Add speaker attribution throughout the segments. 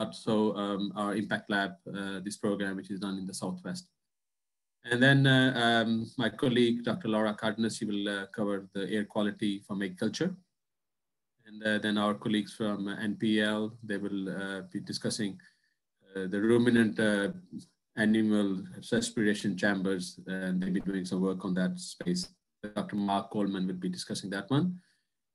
Speaker 1: also um, our Impact Lab, uh, this program, which is done in the Southwest. And then uh, um, my colleague, Dr. Laura Cardenas, she will uh, cover the air quality from agriculture. And uh, then our colleagues from NPL, they will be discussing the ruminant animal respiration chambers, and they'll be doing some work on that space. Dr. Mark Coleman will be discussing that one.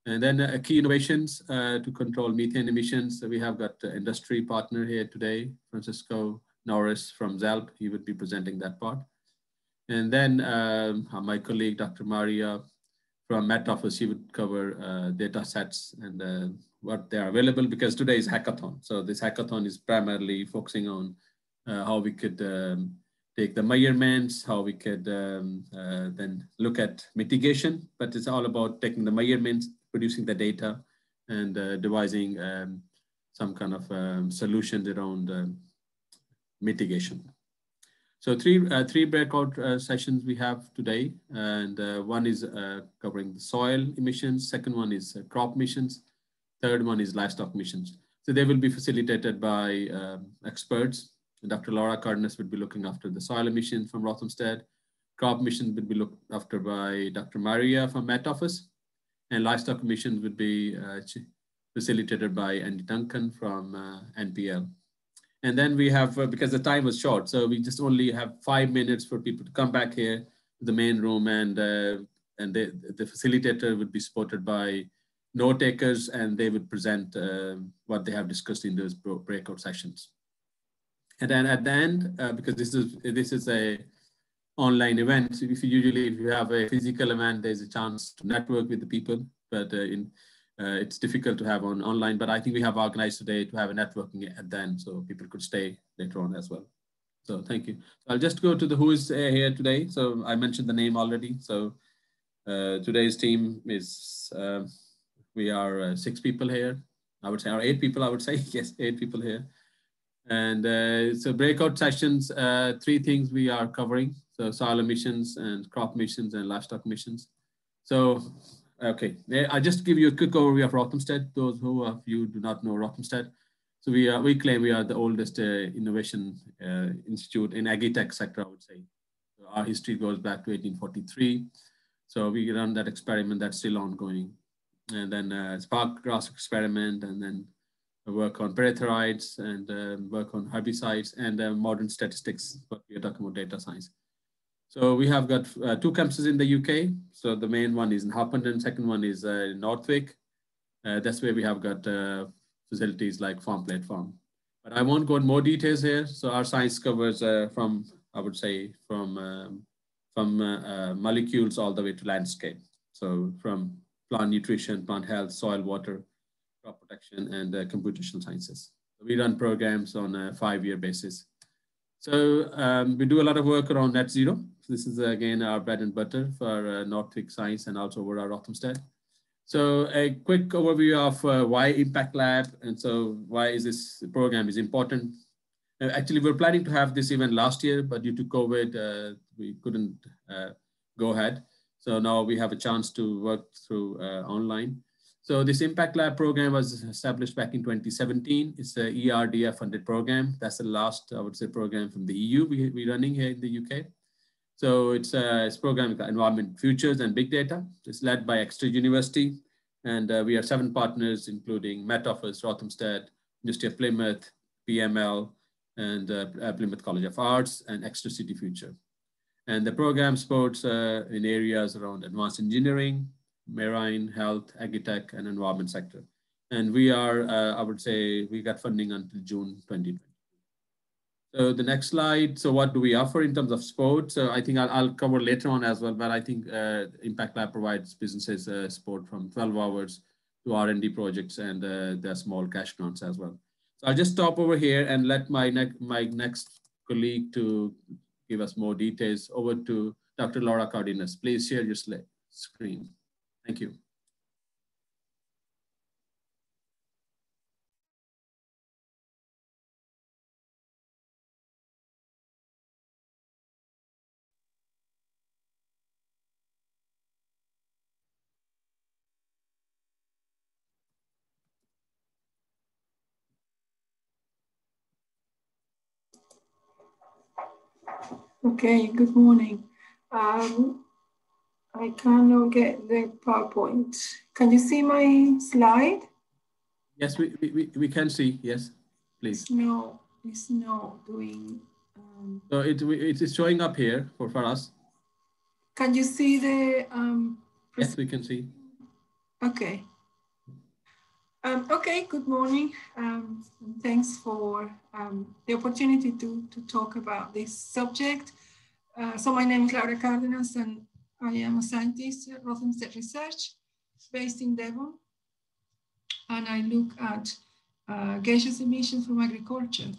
Speaker 1: And then uh, key innovations uh, to control methane emissions. So we have got industry partner here today, Francisco Norris from ZELP. He would be presenting that part. And then um, my colleague, Dr. Maria from Met Office, she would cover uh, data sets and uh, what they are available because today is hackathon. So this hackathon is primarily focusing on uh, how we could um, take the measurements, how we could um, uh, then look at mitigation, but it's all about taking the measurements, producing the data, and uh, devising um, some kind of um, solutions around um, mitigation. So three, uh, three breakout uh, sessions we have today, and uh, one is uh, covering the soil emissions, second one is crop emissions, third one is livestock emissions. So they will be facilitated by um, experts Dr. Laura Cardenas would be looking after the soil emissions from Rothamsted. Crop emissions would be looked after by Dr. Maria from Met Office. And livestock emissions would be uh, facilitated by Andy Duncan from uh, NPL. And then we have, uh, because the time was short, so we just only have five minutes for people to come back here to the main room and, and they, the facilitator would be supported by note takers and they would present uh, what they have discussed in those breakout sessions. And then at the end, uh, because this is this is a online event, so if you usually if you have a physical event, there's a chance to network with the people, but uh, in uh, it's difficult to have on online. But I think we have organized today to have a networking at the end, so people could stay later on as well. So thank you. I'll just go to the who is uh, here today. So I mentioned the name already. So uh, today's team is um, we are uh, six people here. I would say, or eight people. I would say yes, eight people here. And uh, so breakout sessions, three things we are covering. So soil emissions and crop emissions and livestock emissions. So, okay, I just give you a quick overview of Rothamsted, those who of you do not know Rothamsted. So we, are, we claim we are the oldest uh, innovation uh, institute in agri-tech sector, I would say. So our history goes back to 1843. So we run that experiment that's still ongoing. And then uh, Park Grass experiment and then work on pyrethroids and um, work on herbicides and uh, modern statistics, but we are talking about data science. So we have got uh, two campuses in the UK. So the main one is in Harpenden, second one is uh, in North Wyke. Uh, that's where we have got uh, facilities like Farm Platform. But I won't go in more details here. So our science covers uh, from, I would say, from, um, from molecules all the way to landscape. So from plant nutrition, plant health, soil, water, crop protection, and uh, computational sciences. We run programs on a five-year basis. So um, we do a lot of work around net zero. So this is again our bread and butter for uh, North Wyke Science and also over our Rothamsted. So a quick overview of uh, why Impact Lab and so why is this program is important. Uh, actually, we are planning to have this event last year, but due to COVID, uh, we couldn't uh, go ahead. So now we have a chance to work through uh, online. So this Impact Lab program was established back in 2017. It's a ERDF funded program. That's the last, I would say, program from the EU we, we're running here in the UK. So it's a, it's a program with environment futures and big data. It's led by Exeter University. And uh, we have seven partners, including Met Office, Rothamsted, University of Plymouth, PML, and uh, uh, Plymouth College of Arts, and Exeter City Future. And the program supports uh, in areas around advanced engineering, marine, health, agri-tech, and environment sector. And we are, uh, I would say, we got funding until June 2020. So the next slide. So what do we offer in terms of support? So I think I'll, I'll cover later on as well, but I think uh, Impact Lab provides businesses uh, support from 12 hours to R&D projects and uh, their small cash grants as well. So I'll just stop over here and let my, ne my next colleague to give us more details over to Dr. Laura Cardenas. Please share your screen. Thank you.
Speaker 2: Okay, good morning. Um, I cannot get the PowerPoint. Can you see my slide?
Speaker 1: Yes, we, we, we can see, yes, please.
Speaker 2: No, it's not doing. Um,
Speaker 1: so it, it is showing up here for, for us.
Speaker 2: Can you see the? Um,
Speaker 1: yes, we can see.
Speaker 2: Okay. Um, okay, good morning. Um, thanks for um, the opportunity to, to talk about this subject. Uh, so my name is Laura Cardenas and I am a scientist at Rothamsted Research based in Devon. And I look at uh, gaseous emissions from agriculture.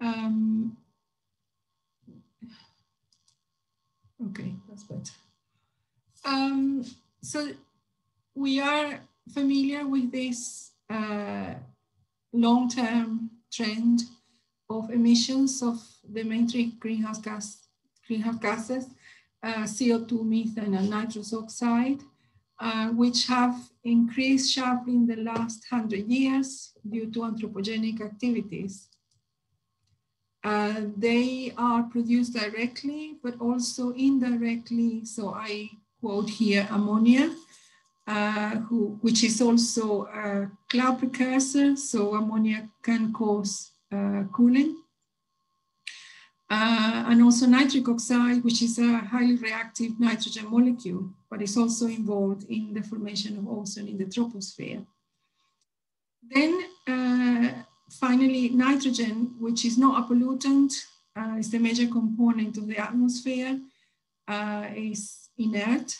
Speaker 2: Um, okay, that's better. Um, so we are familiar with this uh, long-term trend of emissions of the main three greenhouse gas greenhouse gases, CO2, methane, and nitrous oxide, uh, which have increased sharply in the last hundred years due to anthropogenic activities. Uh, they are produced directly, but also indirectly. So I quote here ammonia, uh, who, which is also a cloud precursor. So ammonia can cause uh, cooling. Uh, and also nitric oxide, which is a highly reactive nitrogen molecule, but is also involved in the formation of ozone in the troposphere. Then uh, finally, nitrogen, which is not a pollutant, uh, is the major component of the atmosphere, uh, is inert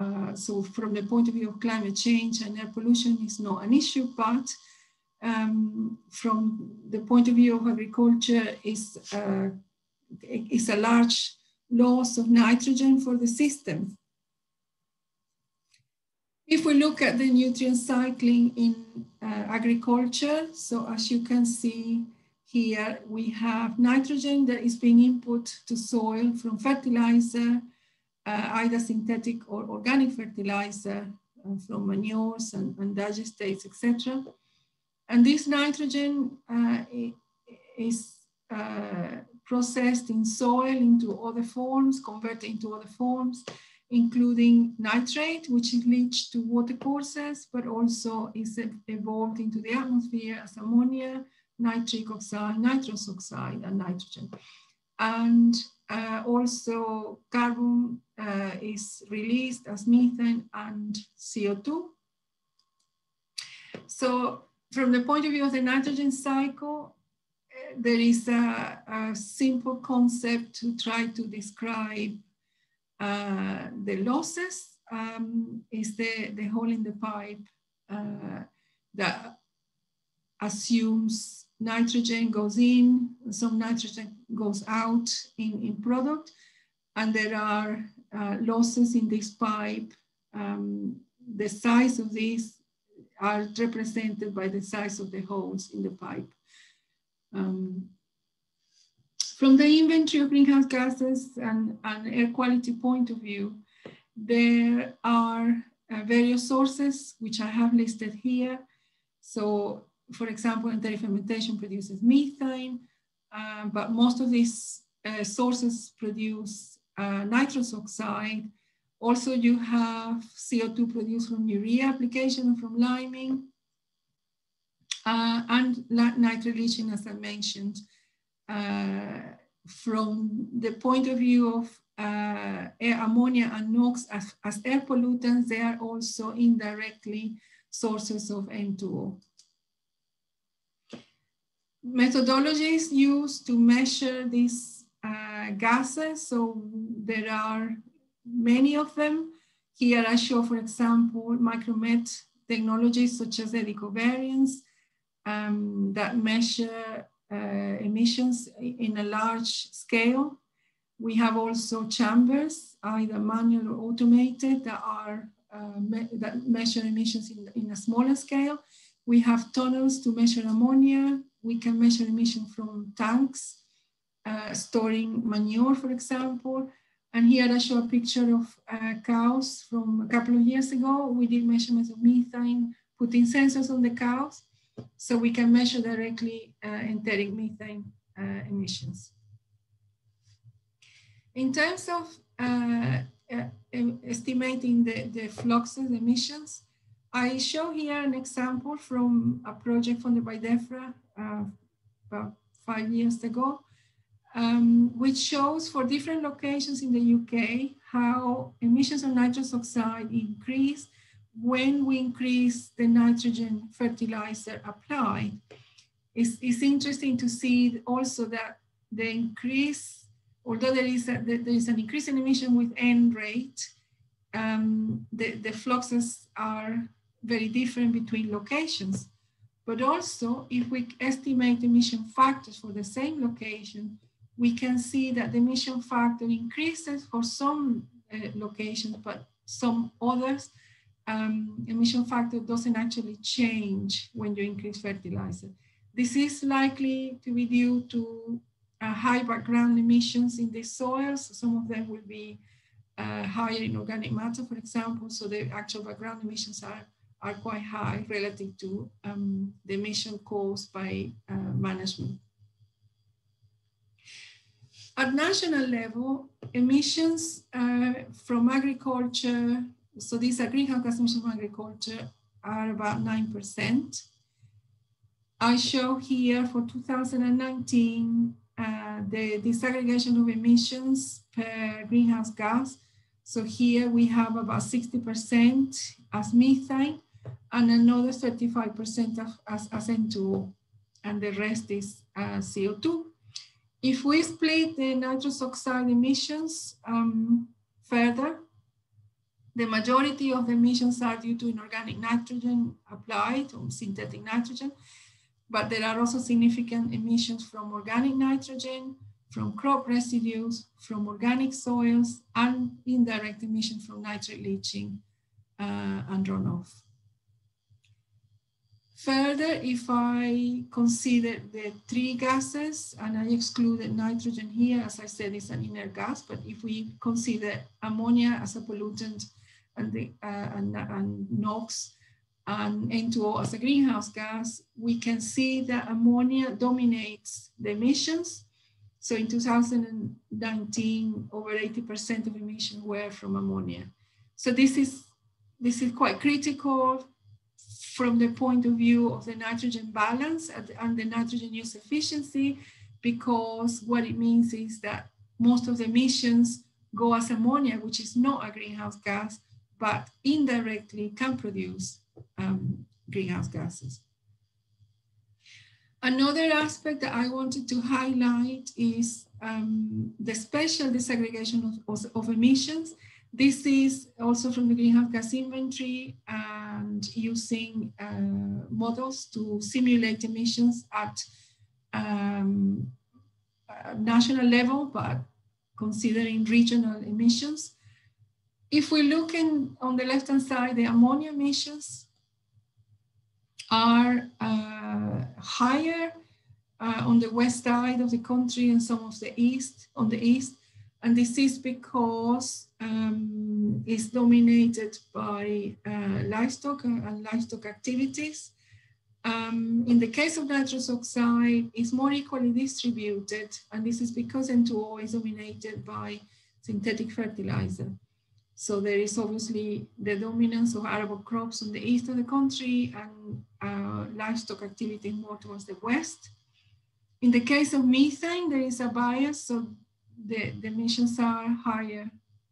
Speaker 2: uh, so from the point of view of climate change and air pollution is not an issue, but um, from the point of view of agriculture is, uh, is a large loss of nitrogen for the system. If we look at the nutrient cycling in uh, agriculture, so as you can see here, we have nitrogen that is being input to soil from fertilizer, uh, either synthetic or organic fertilizer uh, from manures and, and digestates, etc. And this nitrogen uh, is processed in soil into other forms, converted into other forms, including nitrate, which is leached to watercourses, but also is evolved into the atmosphere as ammonia, nitric oxide, nitrous oxide, and nitrogen. And uh, also carbon uh, is released as methane and CO2. So from the point of view of the nitrogen cycle, uh, there is a, a, simple concept to try to describe uh, the losses um, is the, the hole in the pipe uh, that assumes nitrogen goes in, some nitrogen goes out in, in product, and there are uh, losses in this pipe. Um, the size of these are represented by the size of the holes in the pipe. Um, from the inventory of greenhouse gases and, and air quality point of view, there are uh, various sources which I have listed here. So for example, enteric fermentation produces methane, uh, but most of these uh, sources produce uh, nitrous oxide. Also, you have CO2 produced from urea application and from liming, uh, and nitrogen leaching, as I mentioned. Uh, from the point of view of uh, air ammonia and NOx as, as air pollutants, they are also indirectly sources of N2O methodologies used to measure these uh, gases. So there are many of them. Here I show, for example, micromet technologies such as eddy covariance um, that measure uh, emissions in a large scale. We have also chambers, either manual or automated, that are uh, me that measure emissions in, in a smaller scale. We have tunnels to measure ammonia, we can measure emission from tanks, uh, storing manure, for example. And here I show a picture of uh, cows from a couple of years ago. We did measurements of methane, putting sensors on the cows, so we can measure directly uh, enteric methane uh, emissions. In terms of uh, uh, estimating the, the fluxes emissions, I show here an example from a project funded by DEFRA uh, about five years ago, um, which shows for different locations in the UK how emissions of nitrous oxide increase when we increase the nitrogen fertilizer applied. It's, it's interesting to see also that the increase, although there is, a, there is an increase in emission with N rate, um, the, the fluxes are very different between locations. But also, if we estimate emission factors for the same location, we can see that the emission factor increases for some uh, locations, but some others, um, emission factor doesn't actually change when you increase fertilizer. This is likely to be due to uh, high background emissions in the soils. Some of them will be uh, higher in organic matter, for example, so the actual background emissions are are quite high relative to um, the emission caused by uh, management. At national level, emissions uh, from agriculture, so these are greenhouse gas emissions from agriculture, are about 9%. I show here for 2019 uh, the disaggregation of emissions per greenhouse gas. So here we have about 60% as methane and another 35% of, as, as N2O, and the rest is uh, CO2. If we split the nitrous oxide emissions um, further, the majority of the emissions are due to inorganic nitrogen applied or synthetic nitrogen, but there are also significant emissions from organic nitrogen, from crop residues, from organic soils, and indirect emissions from nitrate leaching uh, and runoff. Further, if I consider the three gases, and I excluded nitrogen here, as I said, it's an inert gas, but if we consider ammonia as a pollutant and, the, uh, and, and NOx and N2O as a greenhouse gas, we can see that ammonia dominates the emissions. So in 2019, over 80% of emissions were from ammonia. So this is, this is quite critical from the point of view of the nitrogen balance and the nitrogen use efficiency, because what it means is that most of the emissions go as ammonia, which is not a greenhouse gas, but indirectly can produce um, greenhouse gases. Another aspect that I wanted to highlight is um, the special disaggregation of, of, of emissions this is also from the greenhouse gas inventory and using uh, models to simulate emissions at um, national level, but considering regional emissions. If we look in, on the left-hand side, the ammonia emissions are uh, higher uh, on the west side of the country and some of the east, on the east, and this is because um, it's dominated by uh, livestock and livestock activities. Um, in the case of nitrous oxide, it's more equally distributed, and this is because N2O is dominated by synthetic fertilizer. So there is obviously the dominance of arable crops on the east of the country and uh, livestock activity more towards the west. In the case of methane, there is a bias, so the, the emissions are higher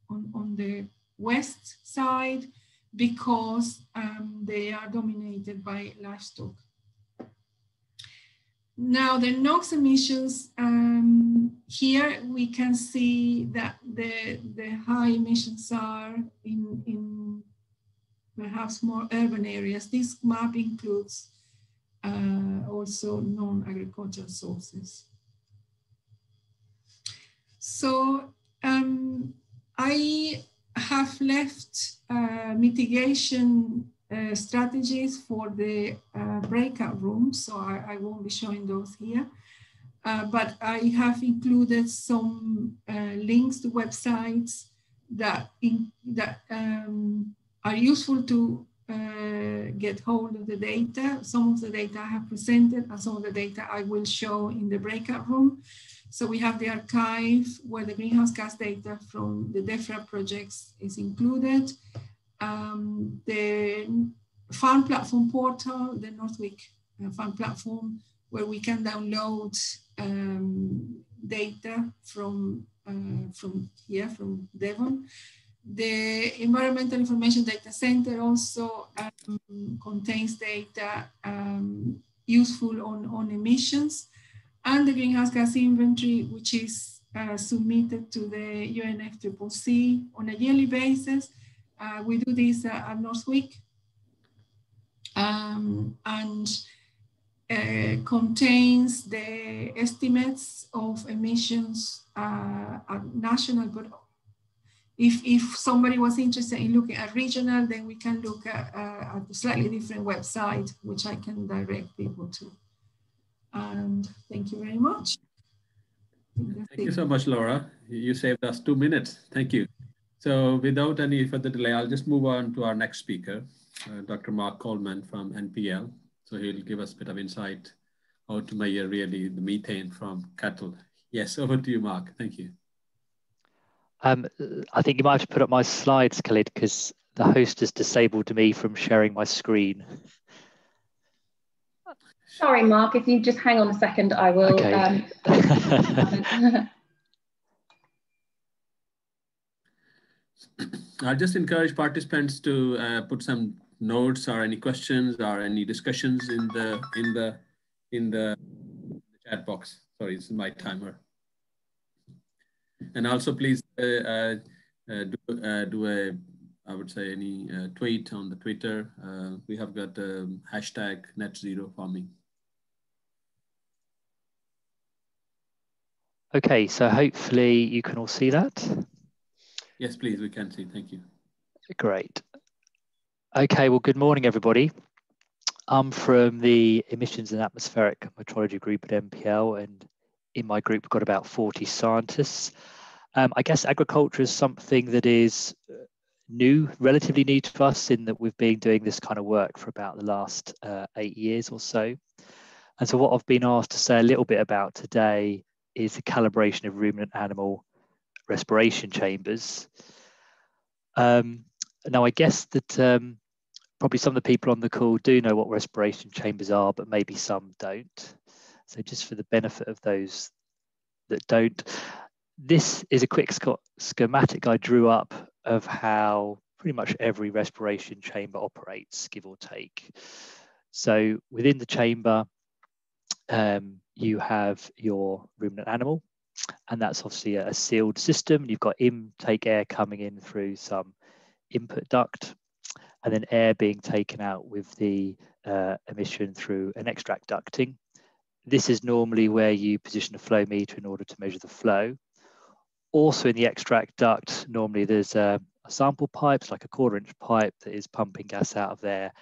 Speaker 2: on, on the west side because um, they are dominated by livestock. Now the NOx emissions, um, here we can see that the, the high emissions are in, in perhaps more urban areas. This map includes uh, also non-agricultural sources. So um, I have left uh, mitigation uh, strategies for the uh, breakout rooms, so I, I, won't be showing those here. Uh, but I have included some uh, links to websites that, in, that um, are useful to uh, get hold of the data. Some of the data I have presented and some of the data I will show in the breakout room So we have the archive where the greenhouse gas data from the DEFRA projects is included. Um, the farm platform portal, the North Wyke uh, farm platform, where we can download um, data from, uh, from here, from Devon. The Environmental Information Data Center also um, contains data um, useful on, on emissions and the greenhouse gas inventory, which is uh, submitted to the UNFCCC on a yearly basis. Uh, we do this uh, at North Wyke um, and uh, contains the estimates of emissions uh, at national, but if, if somebody was interested in looking at regional, then we can look at, uh, at a slightly different website, which I can direct people to. And thank you very much.
Speaker 1: Thank you so much, Laura. You saved us two minutes. Thank you. So without any further delay, I'll just move on to our next speaker, uh, Dr. Mark Coleman from NPL. So he'll give us a bit of insight how to measure really the methane from cattle. Yes, over to you, Mark. Thank you.
Speaker 3: Um, I think you might have to put up my slides, Khalid, because the host has disabled me from sharing my screen.
Speaker 4: Sorry, Mark, if you just hang on a second, I will. Okay. Um,
Speaker 1: I just encourage participants to uh, put some notes or any questions or any discussions in the in the in the chat box. Sorry, it's my timer. And also, please uh, uh, uh do, uh, do a I would say any uh, tweet on the Twitter. Uh, we have got um, hashtag net zero farming.
Speaker 3: Okay, so hopefully you can all see that.
Speaker 1: Yes, please, we can see. Thank you.
Speaker 3: Great. Okay, well, good morning, everybody. I'm from the Emissions and Atmospheric Metrology Group at NPL, and in my group, we've got about 40 scientists. Um, I guess agriculture is something that is uh, new, relatively new to us, in that we've been doing this kind of work for about the last uh, eight years or so. And so, what I've been asked to say a little bit about today is the calibration of ruminant animal respiration chambers. Um, now, I guess that um, probably some of the people on the call do know what respiration chambers are, but maybe some don't. So, just for the benefit of those that don't, this is a quick schematic I drew up of how pretty much every respiration chamber operates, give or take. So, within the chamber, um, you have your ruminant animal, and that's obviously a, sealed system. You've got intake air coming in through some input duct, and then air being taken out with the uh, emission through an extract ducting. This is normally where you position a flow meter in order to measure the flow. Also in the extract duct, normally there's a, a sample pipe, like a quarter inch pipe that is pumping gas out of there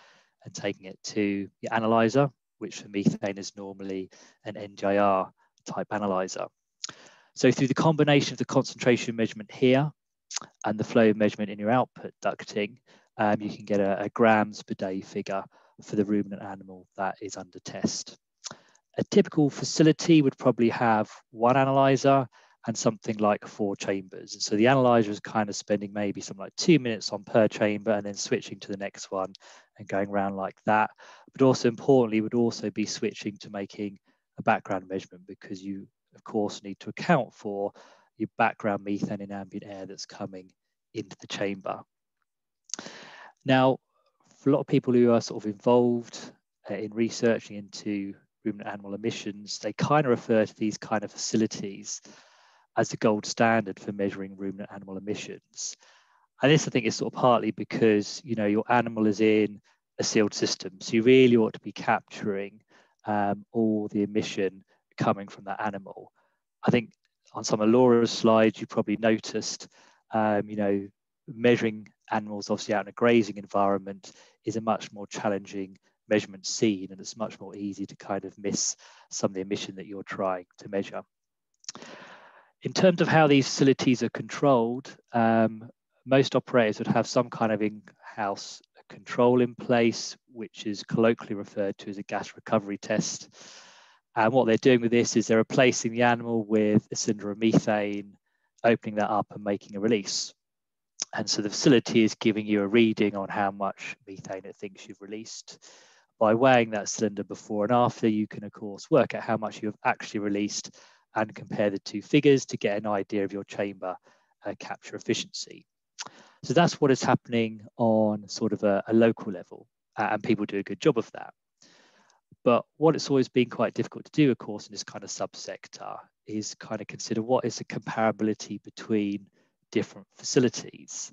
Speaker 3: and taking it to the analyzer which for methane is normally an NDIR type analyzer. So through the combination of the concentration measurement here and the flow measurement in your output ducting, um, you can get a, a grams per day figure for the ruminant animal that is under test. A typical facility would probably have one analyzer and something like four chambers. And so the analyzer is kind of spending maybe something like two minutes on per chamber and then switching to the next one and going around like that. But also importantly, would also be switching to making a background measurement because you, of course, need to account for your background methane in ambient air that's coming into the chamber. Now, for a lot of people who are sort of involved uh, in researching into ruminant animal emissions, they kind of refer to these kind of facilities as the gold standard for measuring ruminant animal emissions. And this, I think, is sort of partly because you know your animal is in a sealed system, so you really ought to be capturing um, all the emission coming from that animal. I think on some of Laura's slides, you probably noticed, um, you know, measuring animals obviously out in a grazing environment is a much more challenging measurement scene, and it's much more easy to kind of miss some of the emission that you're trying to measure. In terms of how these facilities are controlled, um, most operators would have some kind of in-house control in place, which is colloquially referred to as a gas recovery test. And what they're doing with this is they're replacing the animal with a cylinder of methane, opening that up and making a release. And so the facility is giving you a reading on how much methane it thinks you've released. By weighing that cylinder before and after, you can, of course, work out how much you have actually released and compare the two figures to get an idea of your chamber uh, capture efficiency. So that's what is happening on sort of a, a local level, uh, and people do a good job of that. But what it's always been quite difficult to do, of course, in this kind of subsector is kind of consider what is the comparability between different facilities.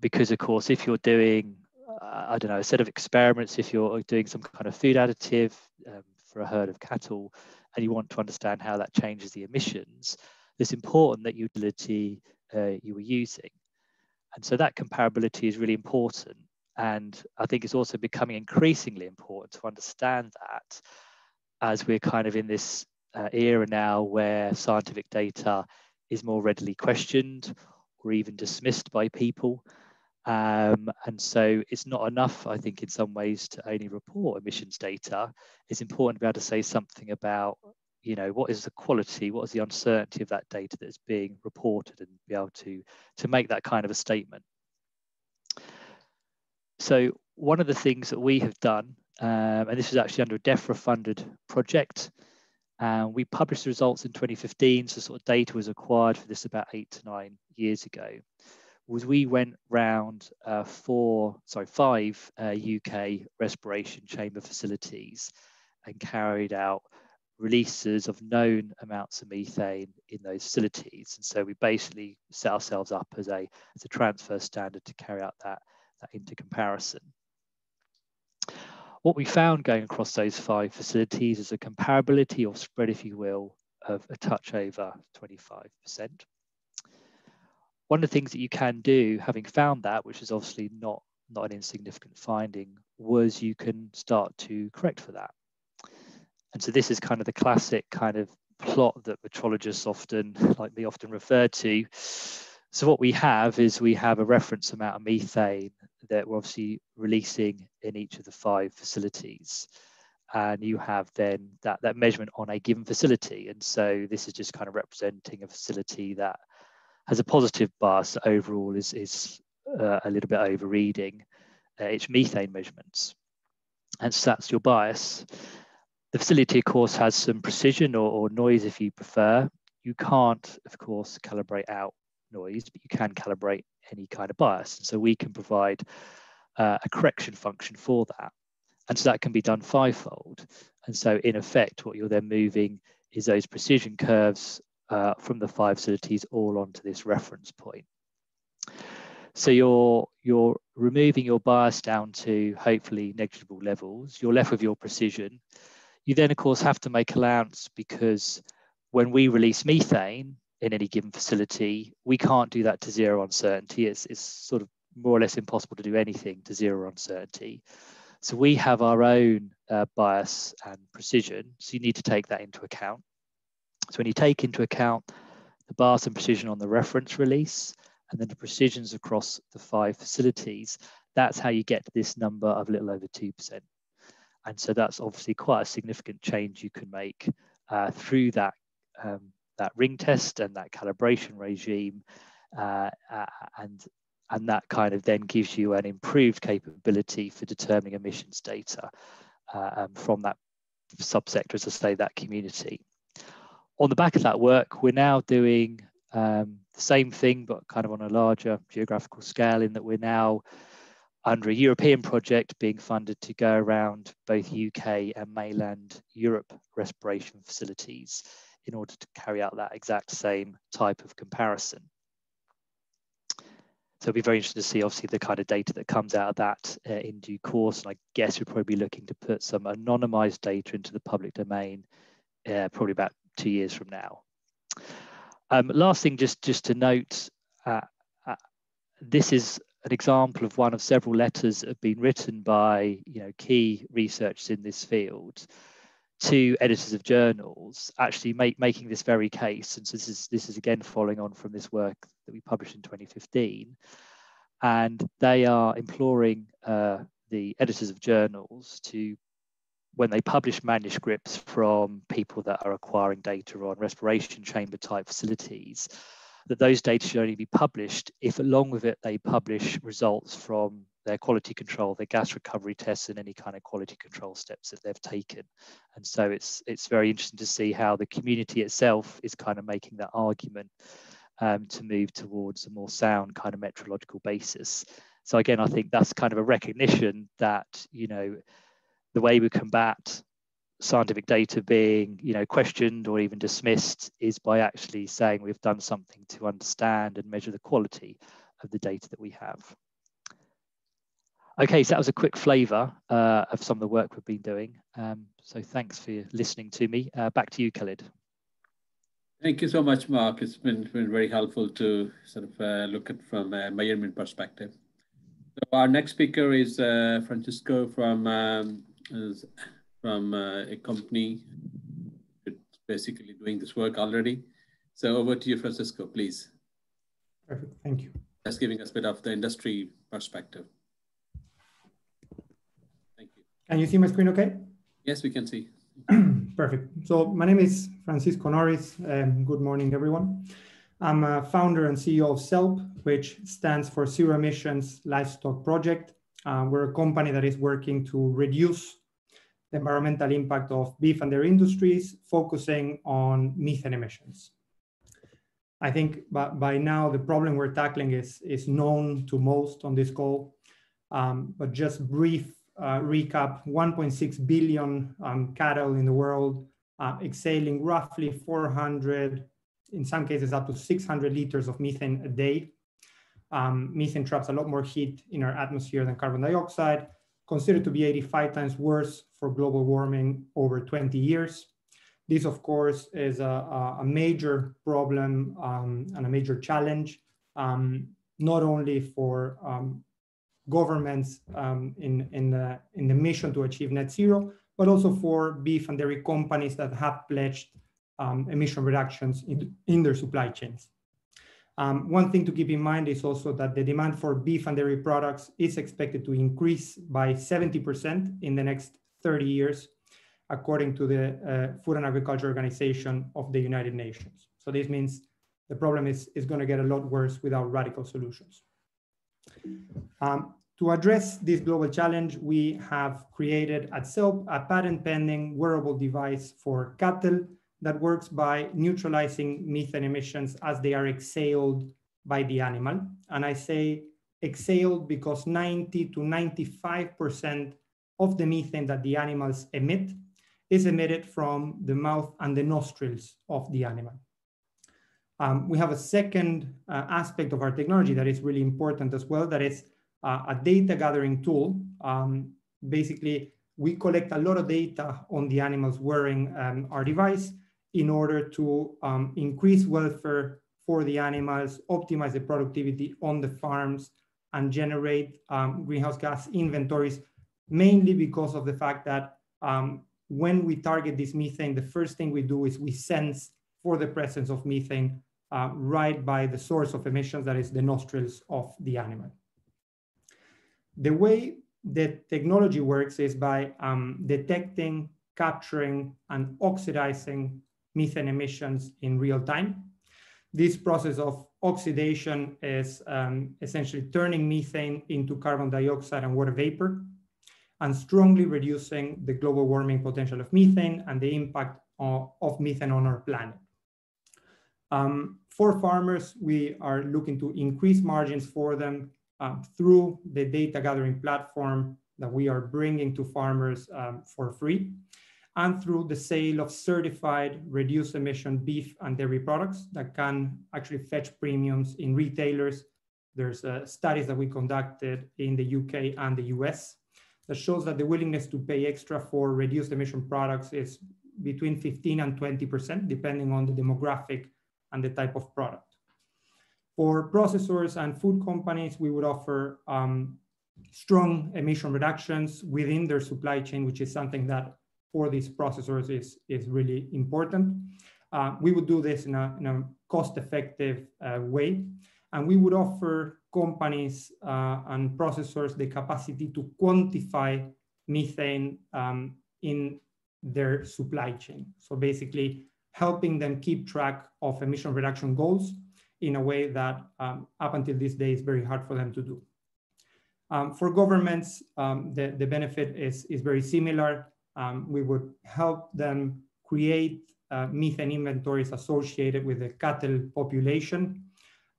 Speaker 3: Because, of course, if you're doing, uh, I don't know, a set of experiments, if you're doing some kind of food additive um, for a herd of cattle, and you want to understand how that changes the emissions, it's important that utility uh, you were using. And so that comparability is really important. And I think it's also becoming increasingly important to understand that as we're kind of in this uh, era now where scientific data is more readily questioned or even dismissed by people. Um, and so it's not enough, I think, in some ways to only report emissions data. It's important to be able to say something about, you know, what is the quality, what is the uncertainty of that data that's being reported and be able to, to make that kind of a statement. So one of the things that we have done, um, and this is actually under a DEFRA funded project, and we published the results in 2015, so sort of data was acquired for this about eight to nine years ago, was we went round uh, four, sorry, five uh, UK respiration chamber facilities and carried out releases of known amounts of methane in those facilities. And so we basically set ourselves up as a, as a transfer standard to carry out that that into comparison. What we found going across those five facilities is a comparability or spread, if you will, of a touch over 25%. One of the things that you can do, having found that, which is obviously not, not an insignificant finding, was you can start to correct for that. And so this is kind of the classic kind of plot that metrologists often, like me, often refer to. So what we have is we have a reference amount of methane that we're obviously releasing in each of the five facilities. And you have then that, that measurement on a given facility. And so this is just kind of representing a facility that has a positive bias overall is, is uh, a little bit over reading uh, its methane measurements. And so that's your bias. The facility, of course, has some precision or, or noise if you prefer. You can't, of course, calibrate out noise, but you can calibrate any kind of bias. And so we can provide uh, a correction function for that. And so that can be done fivefold. And so in effect, what you're then moving is those precision curves uh, from the five facilities all onto this reference point. So you're, you're removing your bias down to hopefully negligible levels. You're left with your precision. You then, of course, have to make allowance because when we release methane, in any given facility. We can't do that to zero uncertainty. It's, it's sort of more or less impossible to do anything to zero uncertainty. So we have our own uh, bias and precision. So you need to take that into account. So when you take into account the bias and precision on the reference release, and then the precisions across the five facilities, that's how you get this number of a little over 2%. And so that's obviously quite a significant change you can make uh, through that um, that ring test and that calibration regime, uh, and and that kind of then gives you an improved capability for determining emissions data uh, um, from that subsector, as I say, that community. On the back of that work, we're now doing um, the same thing, but kind of on a larger geographical scale, in that we're now under a European project being funded to go around both UK and mainland Europe respiration facilities in order to carry out that exact same type of comparison. So it'll be very interesting to see obviously the kind of data that comes out of that uh, in due course. And I guess we'll probably be looking to put some anonymized data into the public domain uh, probably about two years from now. Um, last thing, just, just to note, uh, uh, this is an example of one of several letters that have been written by you know, key researchers in this field to editors of journals actually make, making this very case. And so this is, this is again following on from this work that we published in 2015. And they are imploring uh, the editors of journals to when they publish manuscripts from people that are acquiring data on respiration chamber type facilities, that those data should only be published if along with it they publish results from their quality control, their gas recovery tests and any kind of quality control steps that they've taken. And so it's it's very interesting to see how the community itself is kind of making that argument um, to move towards a more sound kind of metrological basis. So again, I think that's kind of a recognition that, you know, the way we combat scientific data being you know questioned or even dismissed is by actually saying we've done something to understand and measure the quality of the data that we have. Okay so that was a quick flavor uh, of some of the work we've been doing. Um, so thanks for listening to me. Uh, back to you khalid.
Speaker 1: Thank you so much mark. It's been, been very helpful to sort of uh, look at from a measurement perspective. So our next speaker is uh, francisco from um, from uh, a company that's basically doing this work already. So over to you, Francisco, please.
Speaker 5: Perfect, thank you.
Speaker 1: Just giving us a bit of the industry perspective. Thank you.
Speaker 5: Can you see my screen okay?
Speaker 1: Yes, we can see.
Speaker 5: Perfect. So my name is Francisco Norris. Um, good morning, everyone. I'm a founder and CEO of ZELP, which stands for Zero Emissions Livestock Project. Uh, we're a company that is working to reduce the environmental impact of beef and their industries, focusing on methane emissions. I think by, now the problem we're tackling is, is known to most on this call, um, but just brief uh, recap, 1.6 billion um, cattle in the world uh, exhaling roughly 400, in some cases up to 600 liters of methane a day. Um, methane traps a lot more heat in our atmosphere than carbon dioxide, considered to be 85 times worse for global warming over 20 years. This, of course, is a, a major problem um, and a major challenge, um, not only for um, governments um, in, in, the, in the mission to achieve net zero, but also for beef and dairy companies that have pledged um, emission reductions in, in their supply chains. Um, one thing to keep in mind is also that the demand for beef and dairy products is expected to increase by 70% in the next 30 years, according to the uh, Food and Agriculture Organization of the United Nations. So this means the problem is, is going to get a lot worse without radical solutions. Um, to address this global challenge, we have created at ZELP a patent pending wearable device for cattle that works by neutralizing methane emissions as they are exhaled by the animal. And I say exhaled because 90 to 95% of the methane that the animals emit is emitted from the mouth and the nostrils of the animal. Um, we have a second uh, aspect of our technology that is really important as well, that is uh, a data gathering tool. Um, basically, we collect a lot of data on the animals wearing um, our device, in order to um, increase welfare for the animals, optimize the productivity on the farms, and generate um, greenhouse gas inventories, mainly because of the fact that um, when we target this methane, the first thing we do is we sense for the presence of methane uh, right by the source of emissions, that is the nostrils of the animal. The way the technology works is by um, detecting, capturing, and oxidizing methane emissions in real time. This process of oxidation is um, essentially turning methane into carbon dioxide and water vapor and strongly reducing the global warming potential of methane and the impact of, of methane on our planet. Um, for farmers, we are looking to increase margins for them um, through the data gathering platform that we are bringing to farmers um, for free and through the sale of certified reduced emission beef and dairy products that can actually fetch premiums in retailers. There's uh, studies that we conducted in the UK and the US that shows that the willingness to pay extra for reduced emission products is between 15 and 20%, depending on the demographic and the type of product. For processors and food companies, we would offer um, strong emission reductions within their supply chain, which is something that for these processors is, is really important. Uh, we would do this in a, in a cost-effective uh, way, and we would offer companies uh, and processors the capacity to quantify methane um, in their supply chain. So basically helping them keep track of emission reduction goals in a way that um, up until this day is very hard for them to do. Um, for governments, um, the, the benefit is, is very similar. Um, we would help them create uh, methane inventories associated with the cattle population.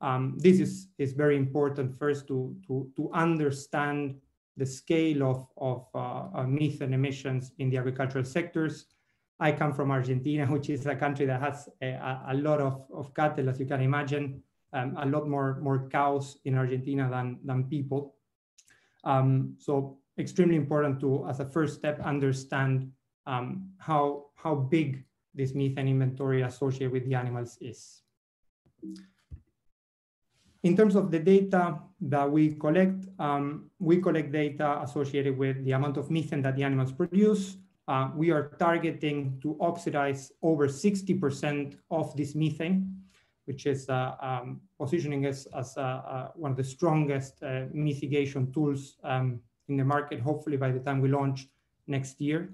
Speaker 5: Um, this is, is very important first to, to, to understand the scale of, of uh, uh, methane emissions in the agricultural sectors. I come from Argentina, which is a country that has a, a lot of, of cattle, as you can imagine, um, a lot more, more cows in Argentina than, than people. Um, so extremely important to, as a first step, understand um, how, how big this methane inventory associated with the animals is. In terms of the data that we collect, um, we collect data associated with the amount of methane that the animals produce. Uh, we are targeting to oxidize over 60% of this methane, which is uh, um, positioning us as uh, uh one of the strongest uh, mitigation tools um, in the market, hopefully by the time we launch next year.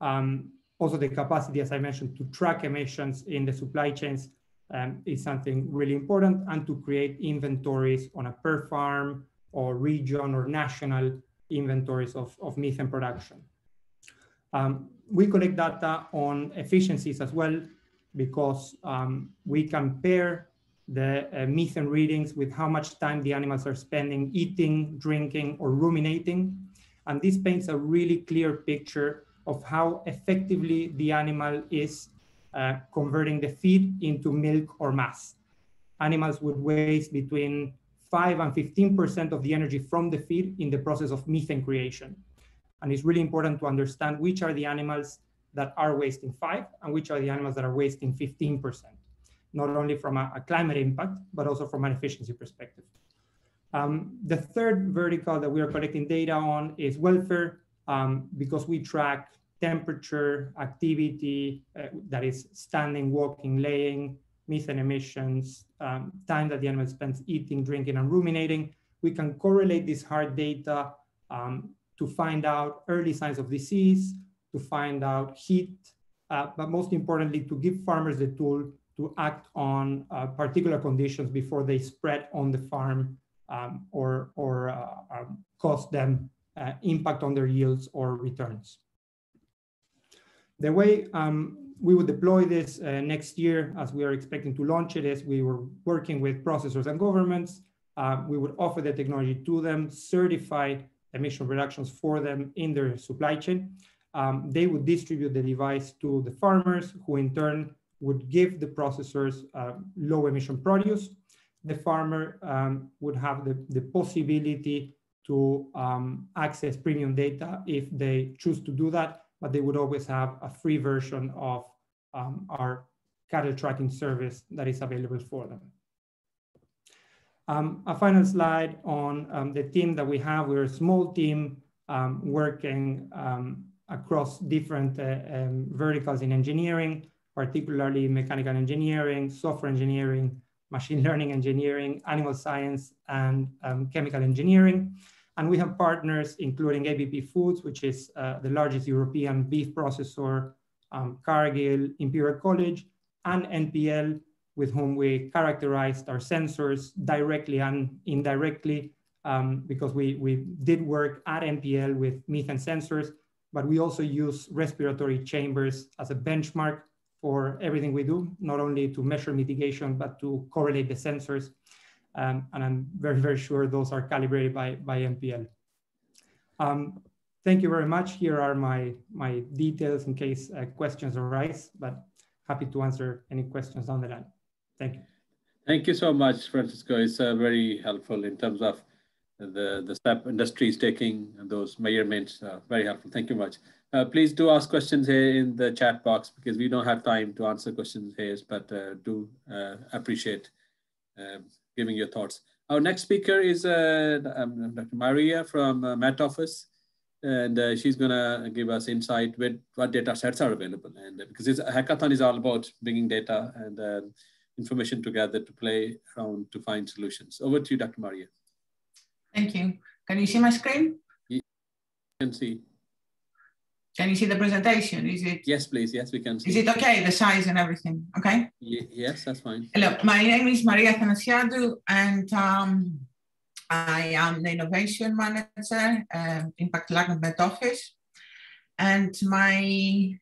Speaker 5: Um, also the capacity, as I mentioned, to track emissions in the supply chains um, is something really important and to create inventories on a per farm or region or national inventories of, of methane production. Um, we collect data on efficiencies as well because um, we compare the uh, methane readings with how much time the animals are spending eating, drinking, or ruminating. And this paints a really clear picture of how effectively the animal is uh, converting the feed into milk or mass. Animals would waste between 5 and 15% of the energy from the feed in the process of methane creation. And it's really important to understand which are the animals that are wasting 5 and which are the animals that are wasting 15%, not only from a, a climate impact, but also from an efficiency perspective. Um, the third vertical that we are collecting data on is welfare, um, because we track temperature, activity, uh, that is standing, walking, laying, methane emissions, um, time that the animal spends eating, drinking, and ruminating. We can correlate this hard data um, to find out early signs of disease, to find out heat, uh, but most importantly, to give farmers the tool to act on uh, particular conditions before they spread on the farm um, or, or uh, um, cause them uh, impact on their yields or returns. The way um, we would deploy this uh, next year, as we are expecting to launch it, is we were working with processors and governments. Uh, we would offer the technology to them, certify emission reductions for them in their supply chain. Um, they would distribute the device to the farmers, who in turn would give the processors uh, low emission produce. The farmer um, would have the, the possibility to um, access premium data if they choose to do that but they would always have a free version of um, our cattle tracking service that is available for them. Um, a final slide on um, the team that we have. We're a small team um, working across different uh, verticals in engineering, particularly mechanical engineering, software engineering, machine learning engineering, animal science, and chemical engineering. And we have partners, including ABP Foods, which is uh, the largest European beef processor, um, Cargill, Imperial College, and NPL, with whom we characterized our sensors directly and indirectly, um, because we, we did work at NPL with methane sensors, but we also use respiratory chambers as a benchmark for everything we do, not only to measure mitigation, but to correlate the sensors. Um, and I'm very, very sure those are calibrated by, by NPL. Um, thank you very much. Here are my, my details in case uh, questions arise, but happy to answer any questions down the line. Thank you.
Speaker 1: Thank you so much, Francisco. It's uh, very helpful in terms of the, the step industry is taking those measurements. Uh, very helpful. Thank you much. Uh, please do ask questions here in the chat box because we don't have time to answer questions here, but uh, do uh, appreciate um, giving your thoughts. Our next speaker is uh, um, Dr. Maria from uh, Met Office, and uh, she's going to give us insight with what data sets are available. And uh, because this hackathon is all about bringing data and uh, information together to play around to find solutions. Over to you, Dr. Maria.
Speaker 6: Thank you. Can you see my screen?
Speaker 1: You can see.
Speaker 6: Can you see the presentation? Is it?
Speaker 1: Yes, please. Yes, we can.
Speaker 6: See. Is it okay? The size and everything. Okay.
Speaker 1: Y yes, that's fine.
Speaker 6: Hello, my name is Maria Athanasiadou, and um, I am the innovation manager, uh, Impact Lab Met Office, and my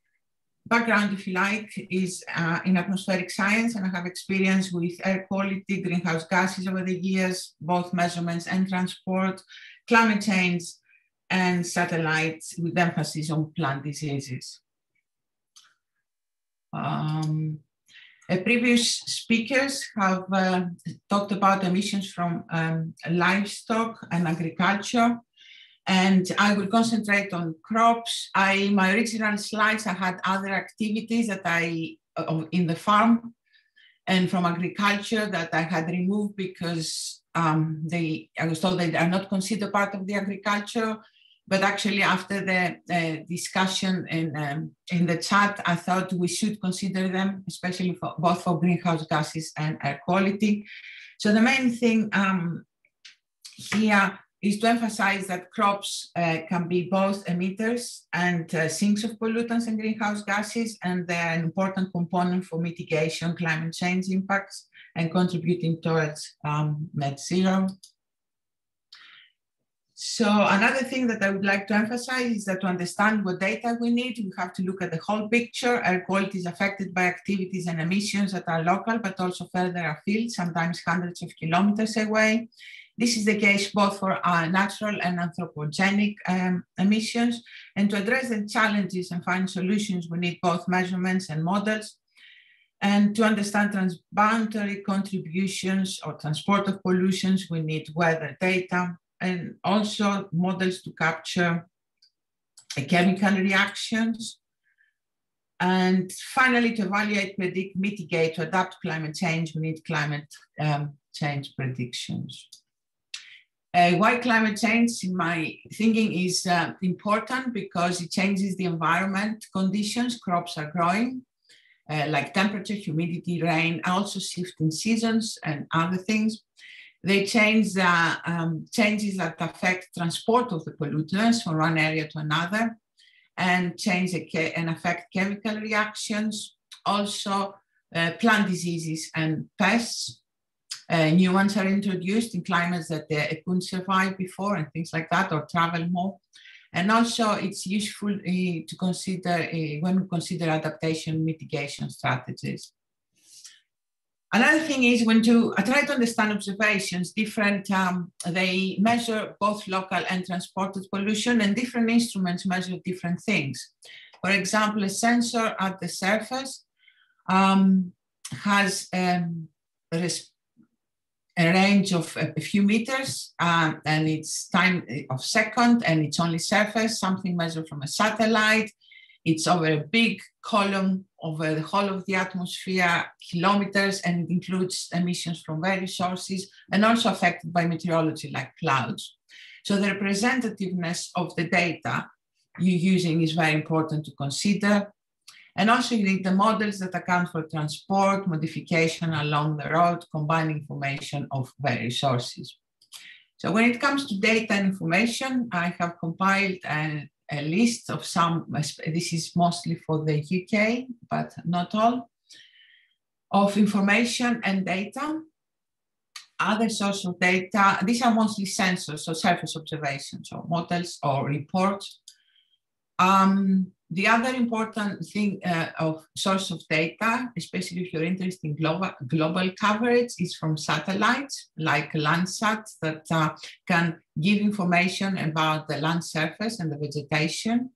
Speaker 6: background, if you like, is uh, in atmospheric science, and I have experience with air quality, greenhouse gases over the years, both measurements and transport, climate change, and satellites with emphasis on plant diseases. Um, uh, previous speakers have uh, talked about emissions from um, livestock and agriculture, and I will concentrate on crops. I my original slides I had other activities that I uh, in the farm and from agriculture that I had removed because um, they I was told they are not considered part of the agriculture but actually after the discussion in, um, in the chat, I thought we should consider them, especially for, both for greenhouse gases and air quality. So the main thing um, here is to emphasize that crops uh, can be both emitters and uh, sinks of pollutants and greenhouse gases, and they're an important component for mitigation climate change impacts and contributing towards um, net zero. So another thing that I would like to emphasize is that to understand what data we need, we have to look at the whole picture. Air quality is affected by activities and emissions that are local, but also further afield, sometimes hundreds of kilometers away. This is the case both for uh, natural and anthropogenic um, emissions. And to address the challenges and find solutions, we need both measurements and models. And to understand transboundary contributions or transport of pollutions, we need weather data, and also models to capture chemical reactions. And finally, to evaluate, predict, mitigate, to adapt climate change, we need climate um, change predictions. Uh, why climate change, in my thinking, is uh, important because it changes the environment conditions. Crops are growing, uh, like temperature, humidity, rain, also shifting seasons and other things. They change the um, changes that affect transport of the pollutants from one area to another and change and affect chemical reactions. Also, uh, plant diseases and pests. Uh, new ones are introduced in climates that they couldn't survive before and things like that, or travel more. And also, it's useful uh, to consider uh, when we consider adaptation mitigation strategies. Another thing is when to I try to understand observations, different um, they measure both local and transported pollution, and different instruments measure different things. For example, a sensor at the surface um, has um, a, a, range of a, few meters, um, and it's time of second, and it's only surface. Something measured from a satellite it's over a big column over the whole of the atmosphere, kilometers, and it includes emissions from various sources and also affected by meteorology like clouds. So the representativeness of the data you're using is very important to consider. And also you need the models that account for transport, modification along the road, combine information of various sources. So when it comes to data and information, I have compiled an a list of some, this is mostly for the UK, but not all, of information and data. Other sources of data, these are mostly sensors, so surface observations or models or reports. Um, the other important thing uh, of source of data, especially if you're interested in global, global coverage, is from satellites like Landsat that uh, can give information about the land surface and the vegetation,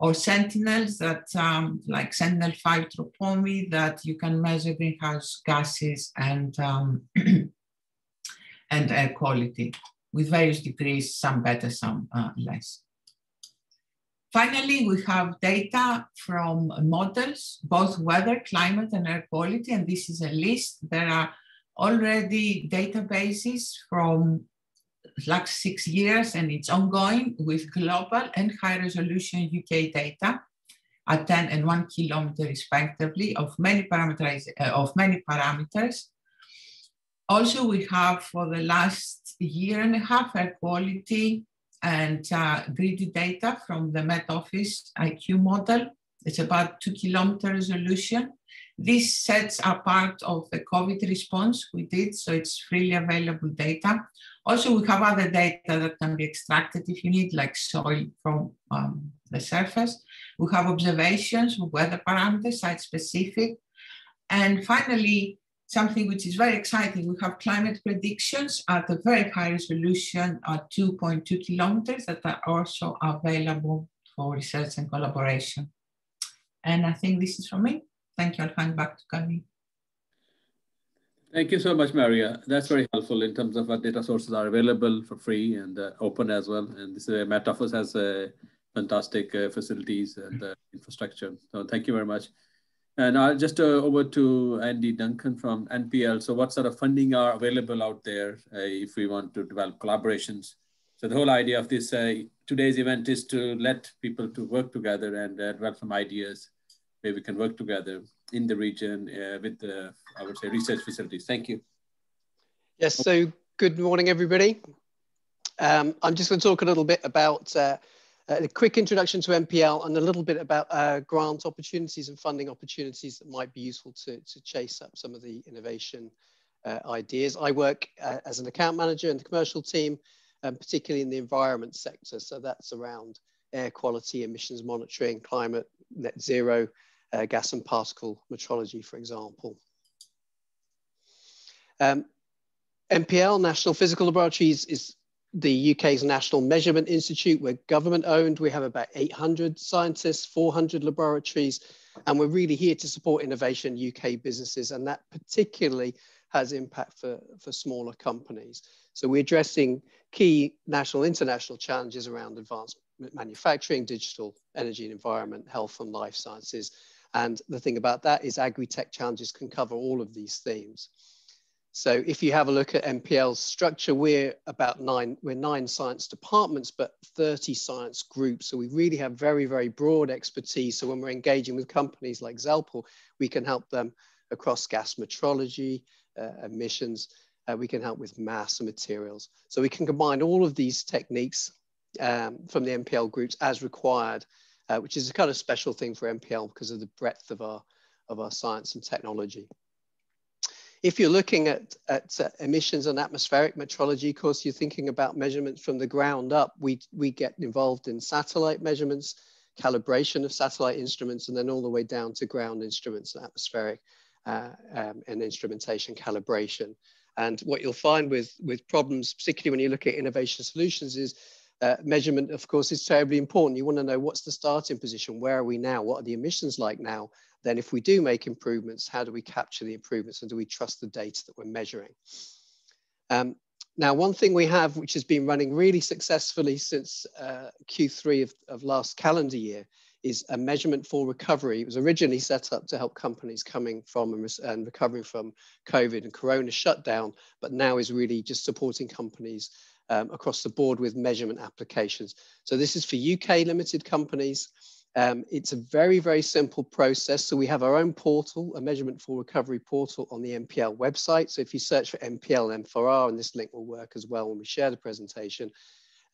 Speaker 6: or sentinels that, um, like Sentinel-5 Tropomi, that you can measure greenhouse gases and, um, and air quality with various degrees, some better, some uh, less. Finally, we have data from models, both weather, climate, and air quality, and this is a list. There are already databases from like six years, and it's ongoing with global and high resolution UK data at 10 and 1 kilometer respectively of many parameters uh, of many parameters. Also, we have for the last year and a half air quality and uh, gridded data from the Met Office IQ model. It's about two kilometer resolution. This sets are part of the COVID response we did, so it's freely available data. Also, we have other data that can be extracted if you need, like soil from um, the surface. We have observations weather parameters, site-specific. And finally, something which is very exciting, we have climate predictions at a very high resolution at 2.2 kilometers that are also available for research and collaboration. And I think this is from me. Thank you. I'll hand back to Kami.
Speaker 1: Thank you so much, Maria. That's very helpful in terms of what data sources are available for free and uh, open as well. And this uh, Met Office has uh, fantastic uh, facilities and uh, infrastructure. So thank you very much. And I'll just uh, over to Andy Duncan from NPL. So what sort of funding are available out there uh, if we want to develop collaborations? So the whole idea of this today's event is to let people to work together and develop some ideas where we can work together in the region uh, with the, I would say, research facilities. Thank you.
Speaker 7: Yes, so good morning, everybody. Um, I'm just going to talk a little bit about uh, a quick introduction to NPL and a little bit about uh, grant opportunities and funding opportunities that might be useful to, to chase up some of the innovation uh, ideas. I work uh, as an account manager in the commercial team, um, particularly in the environment sector. So that's around air quality, emissions monitoring, climate, net zero, uh, gas and particle metrology, for example. Um, NPL, National Physical Laboratories, is the UK's National Measurement Institute. We're government owned. We have about 800 scientists, 400 laboratories, and we're really here to support innovation UK businesses, and that particularly has impact for, for smaller companies. So we're addressing key national, international challenges around advanced manufacturing, digital energy and environment, health and life sciences, and the thing about that is agri-tech challenges can cover all of these themes. So if you have a look at NPL's structure, we're about nine, we're nine science departments, but 30 science groups. So we really have very, very broad expertise. So when we're engaging with companies like ZELP, we can help them across gas metrology, uh, emissions, uh, we can help with mass and materials. So we can combine all of these techniques um, from the NPL groups as required uh, which is a kind of special thing for NPL because of the breadth of our, of our science and technology. If you're looking at, at uh, emissions and atmospheric metrology, of course, you're thinking about measurements from the ground up. We, we get involved in satellite measurements, calibration of satellite instruments, and then all the way down to ground instruments and atmospheric uh, um, and instrumentation calibration. And what you'll find with, with problems, particularly when you look at innovation solutions, is uh, measurement, of course, is terribly important. You want to know what's the starting position? Where are we now? What are the emissions like now? Then if we do make improvements, how do we capture the improvements and do we trust the data that we're measuring? Um, now, one thing we have, which has been running really successfully since uh, Q3 of, of last calendar year, is a measurement for recovery. It was originally set up to help companies coming from and, and recovering from COVID and Corona shutdown, but now is really just supporting companies um, across the board with measurement applications. So this is for UK limited companies. Um, it's a very, very simple process. So we have our own portal, a measurement for recovery portal on the NPL website. So if you search for NPL and M4R, and this link will work as well when we share the presentation,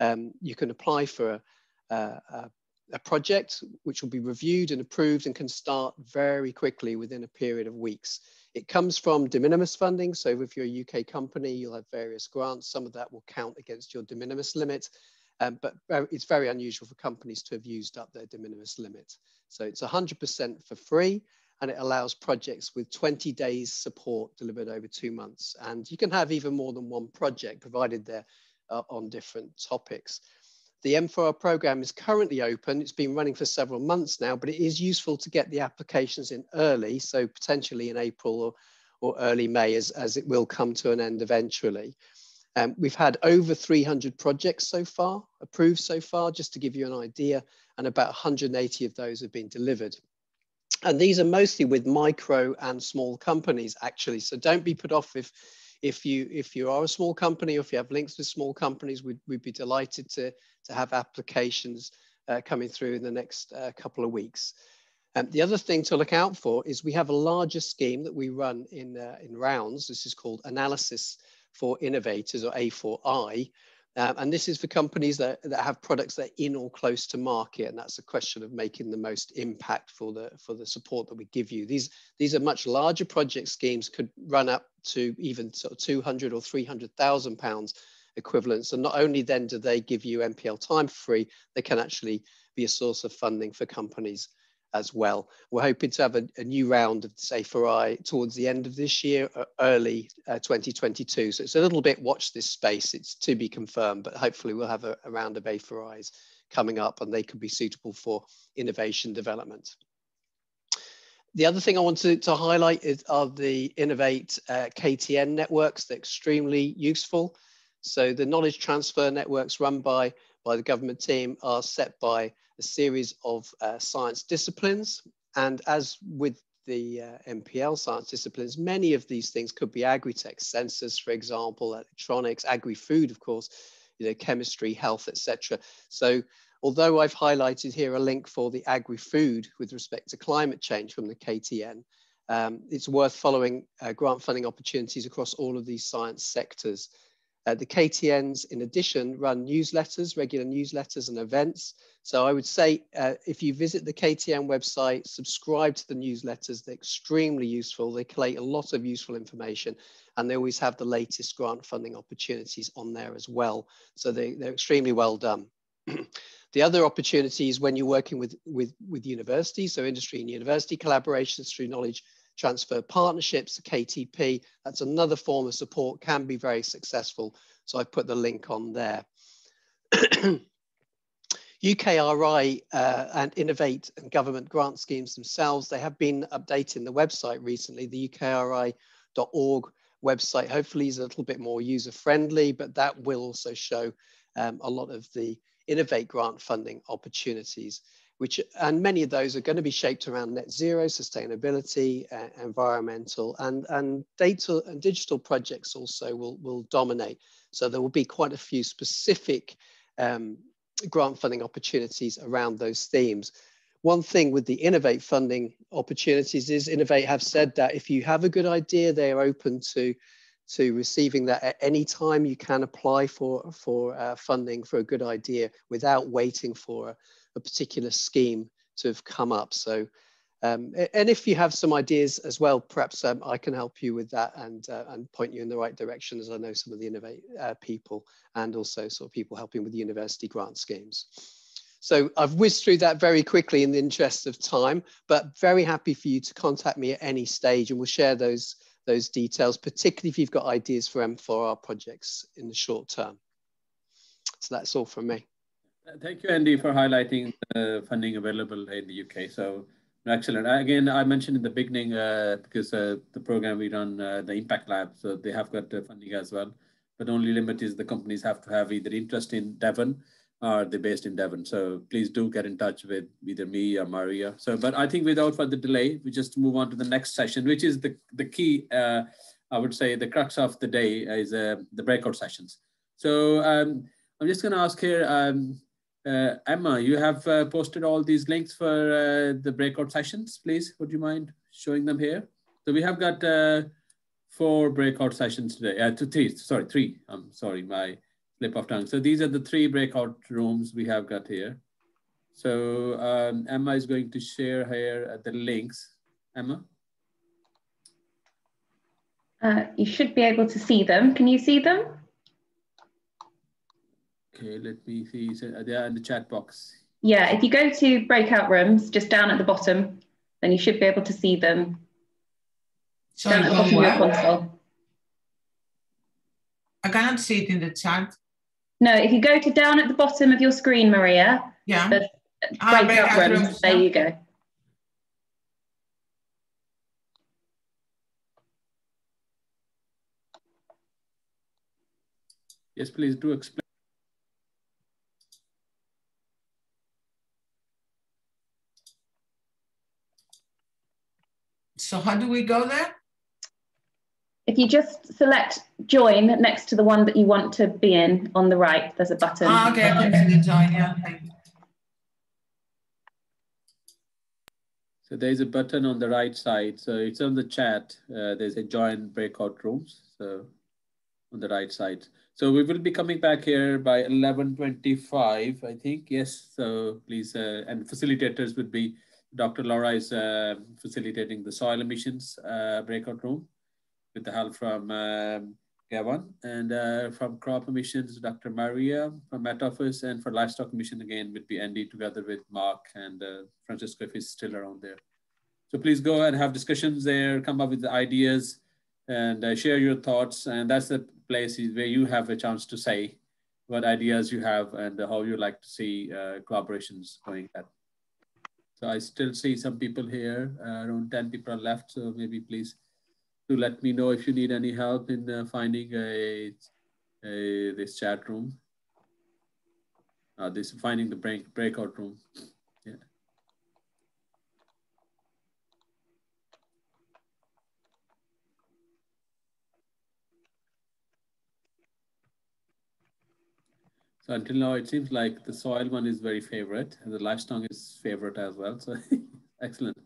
Speaker 7: um, you can apply for a, a, a project which will be reviewed and approved and can start very quickly within a period of weeks. It comes from de minimis funding. So if you're a UK company, you'll have various grants. Some of that will count against your de minimis limit. Um, but it's very unusual for companies to have used up their de minimis limit. So it's 100% for free and it allows projects with 20 days support delivered over two months. And you can have even more than one project provided they're uh, on different topics. The M4R program is currently open. It's been running for several months now, but it is useful to get the applications in early, so potentially in April or, or early May, as, as it will come to an end eventually. Um, we've had over 300 projects so far, approved so far, just to give you an idea, and about 180 of those have been delivered. And these are mostly with micro and small companies, actually. So don't be put off if if you if you are a small company or if you have links with small companies, we'd, we'd be delighted to, to have applications uh, coming through in the next uh, couple of weeks. Um, the other thing to look out for is we have a larger scheme that we run in, uh, in rounds. This is called Analysis for Innovators or A4I. Um, and this is for companies that, that have products that are in or close to market. And that's a question of making the most impact for the, for the support that we give you. These, these are much larger project schemes, could run up to even sort of 200 or 300,000 pounds equivalents. And not only then do they give you NPL time free, they can actually be a source of funding for companies as well. We're hoping to have a, a new round of this A4I towards the end of this year, early uh, 2022. So it's a little bit watch this space. It's to be confirmed, but hopefully we'll have a, a round of A4Is coming up and they could be suitable for innovation development. The other thing I want to, to highlight is, are the Innovate uh, KTN networks. They're extremely useful. So the knowledge transfer networks run by, by the government team are set by a series of uh, science disciplines. And as with the uh, NPL science disciplines, many of these things could be agri-tech, sensors, for example, electronics, agri-food, of course, you know, chemistry, health, etc. So although I've highlighted here a link for the agri-food with respect to climate change from the KTN, um, it's worth following uh, grant funding opportunities across all of these science sectors. Uh, the KTNs, in addition, run newsletters, regular newsletters and events. So I would say uh, if you visit the KTN website, subscribe to the newsletters, they're extremely useful. They collate a lot of useful information and they always have the latest grant funding opportunities on there as well. So they, they're extremely well done. the other opportunities when you're working with, with, with universities, so industry and university collaborations through knowledge transfer partnerships, KTP, that's another form of support, can be very successful. So I put the link on there. UKRI uh, and Innovate and government grant schemes themselves, they have been updating the website recently, the ukri.org website hopefully is a little bit more user friendly, but that will also show um, a lot of the Innovate grant funding opportunities which and many of those are going to be shaped around net zero, sustainability, uh, environmental, and and data and digital projects also will will dominate. So there will be quite a few specific um, grant funding opportunities around those themes. One thing with the Innovate funding opportunities is Innovate have said that if you have a good idea, they are open to to receiving that at any time you can apply for for uh, funding for a good idea without waiting for a particular scheme to have come up. So, um, and if you have some ideas as well, perhaps um, I can help you with that and, uh, and point you in the right direction as I know some of the Innovate uh, people and also sort of people helping with university grant schemes. So I've whizzed through that very quickly in the interest of time, but very happy for you to contact me at any stage and we'll share those, those details, particularly if you've got ideas for M4R projects in the short term. So that's all from me.
Speaker 1: Thank you, Andy, for highlighting the funding available in the UK. So excellent. Again, I mentioned in the beginning uh, because uh, the program we run, uh, the Impact Lab, so they have got uh, funding as well. But only limit is the companies have to have either interest in Devon or they're based in Devon. So please do get in touch with either me or Maria. So, but I think without further delay, we just move on to the next session, which is the, the key, uh, I would say the crux of the day is uh, the breakout sessions. So um, I'm just gonna ask here, um, uh, Emma, you have uh, posted all these links for uh, the breakout sessions, please. Would you mind showing them here? So we have got uh, four breakout sessions today. Uh, two, three, sorry, three. I'm sorry, my slip of tongue. So these are the three breakout rooms we have got here. So um, Emma is going to share here the links. Emma?
Speaker 4: Uh, you should be able to see them. Can you see them?
Speaker 1: Okay, let me see. So they are in the chat box.
Speaker 4: Yeah, if you go to breakout rooms, just down at the bottom, then you should be able to see them
Speaker 6: Sorry,
Speaker 4: down at the bottom of your console.
Speaker 6: I cannot see it in the chat.
Speaker 4: No, if you go to down at the bottom of your screen, Maria,
Speaker 6: yeah,
Speaker 4: the ah, breakout, breakout rooms, rooms, there you go.
Speaker 1: Yes, please do explain.
Speaker 6: So how do we go there?
Speaker 4: If you just select join next to the one that you want to be in on the right, there's a button.
Speaker 6: Ah, okay, I can see the join, yeah.
Speaker 1: So there's a button on the right side. So it's on the chat. Uh, there's a join breakout rooms. So on the right side. So we will be coming back here by 11.25, I think. Yes, so please, uh, and facilitators would be, Dr. Laura is uh, facilitating the soil emissions uh, breakout room with the help from um, Gavin. And uh, from crop emissions, Dr. Maria from Met Office, and for livestock emission again would be Andy together with Mark and uh, Francisco if he's still around there. So please go and have discussions there, come up with the ideas and uh, share your thoughts. And that's the place where you have a chance to say what ideas you have and how you like to see collaborations going at. So I still see some people here, uh, around 10 people are left. So maybe please do let me know if you need any help in uh, finding a, a, this chat room. Uh, this finding the break, breakout room. So until now, it seems like the soil one is very favorite and the livestock is favorite as well. So excellent.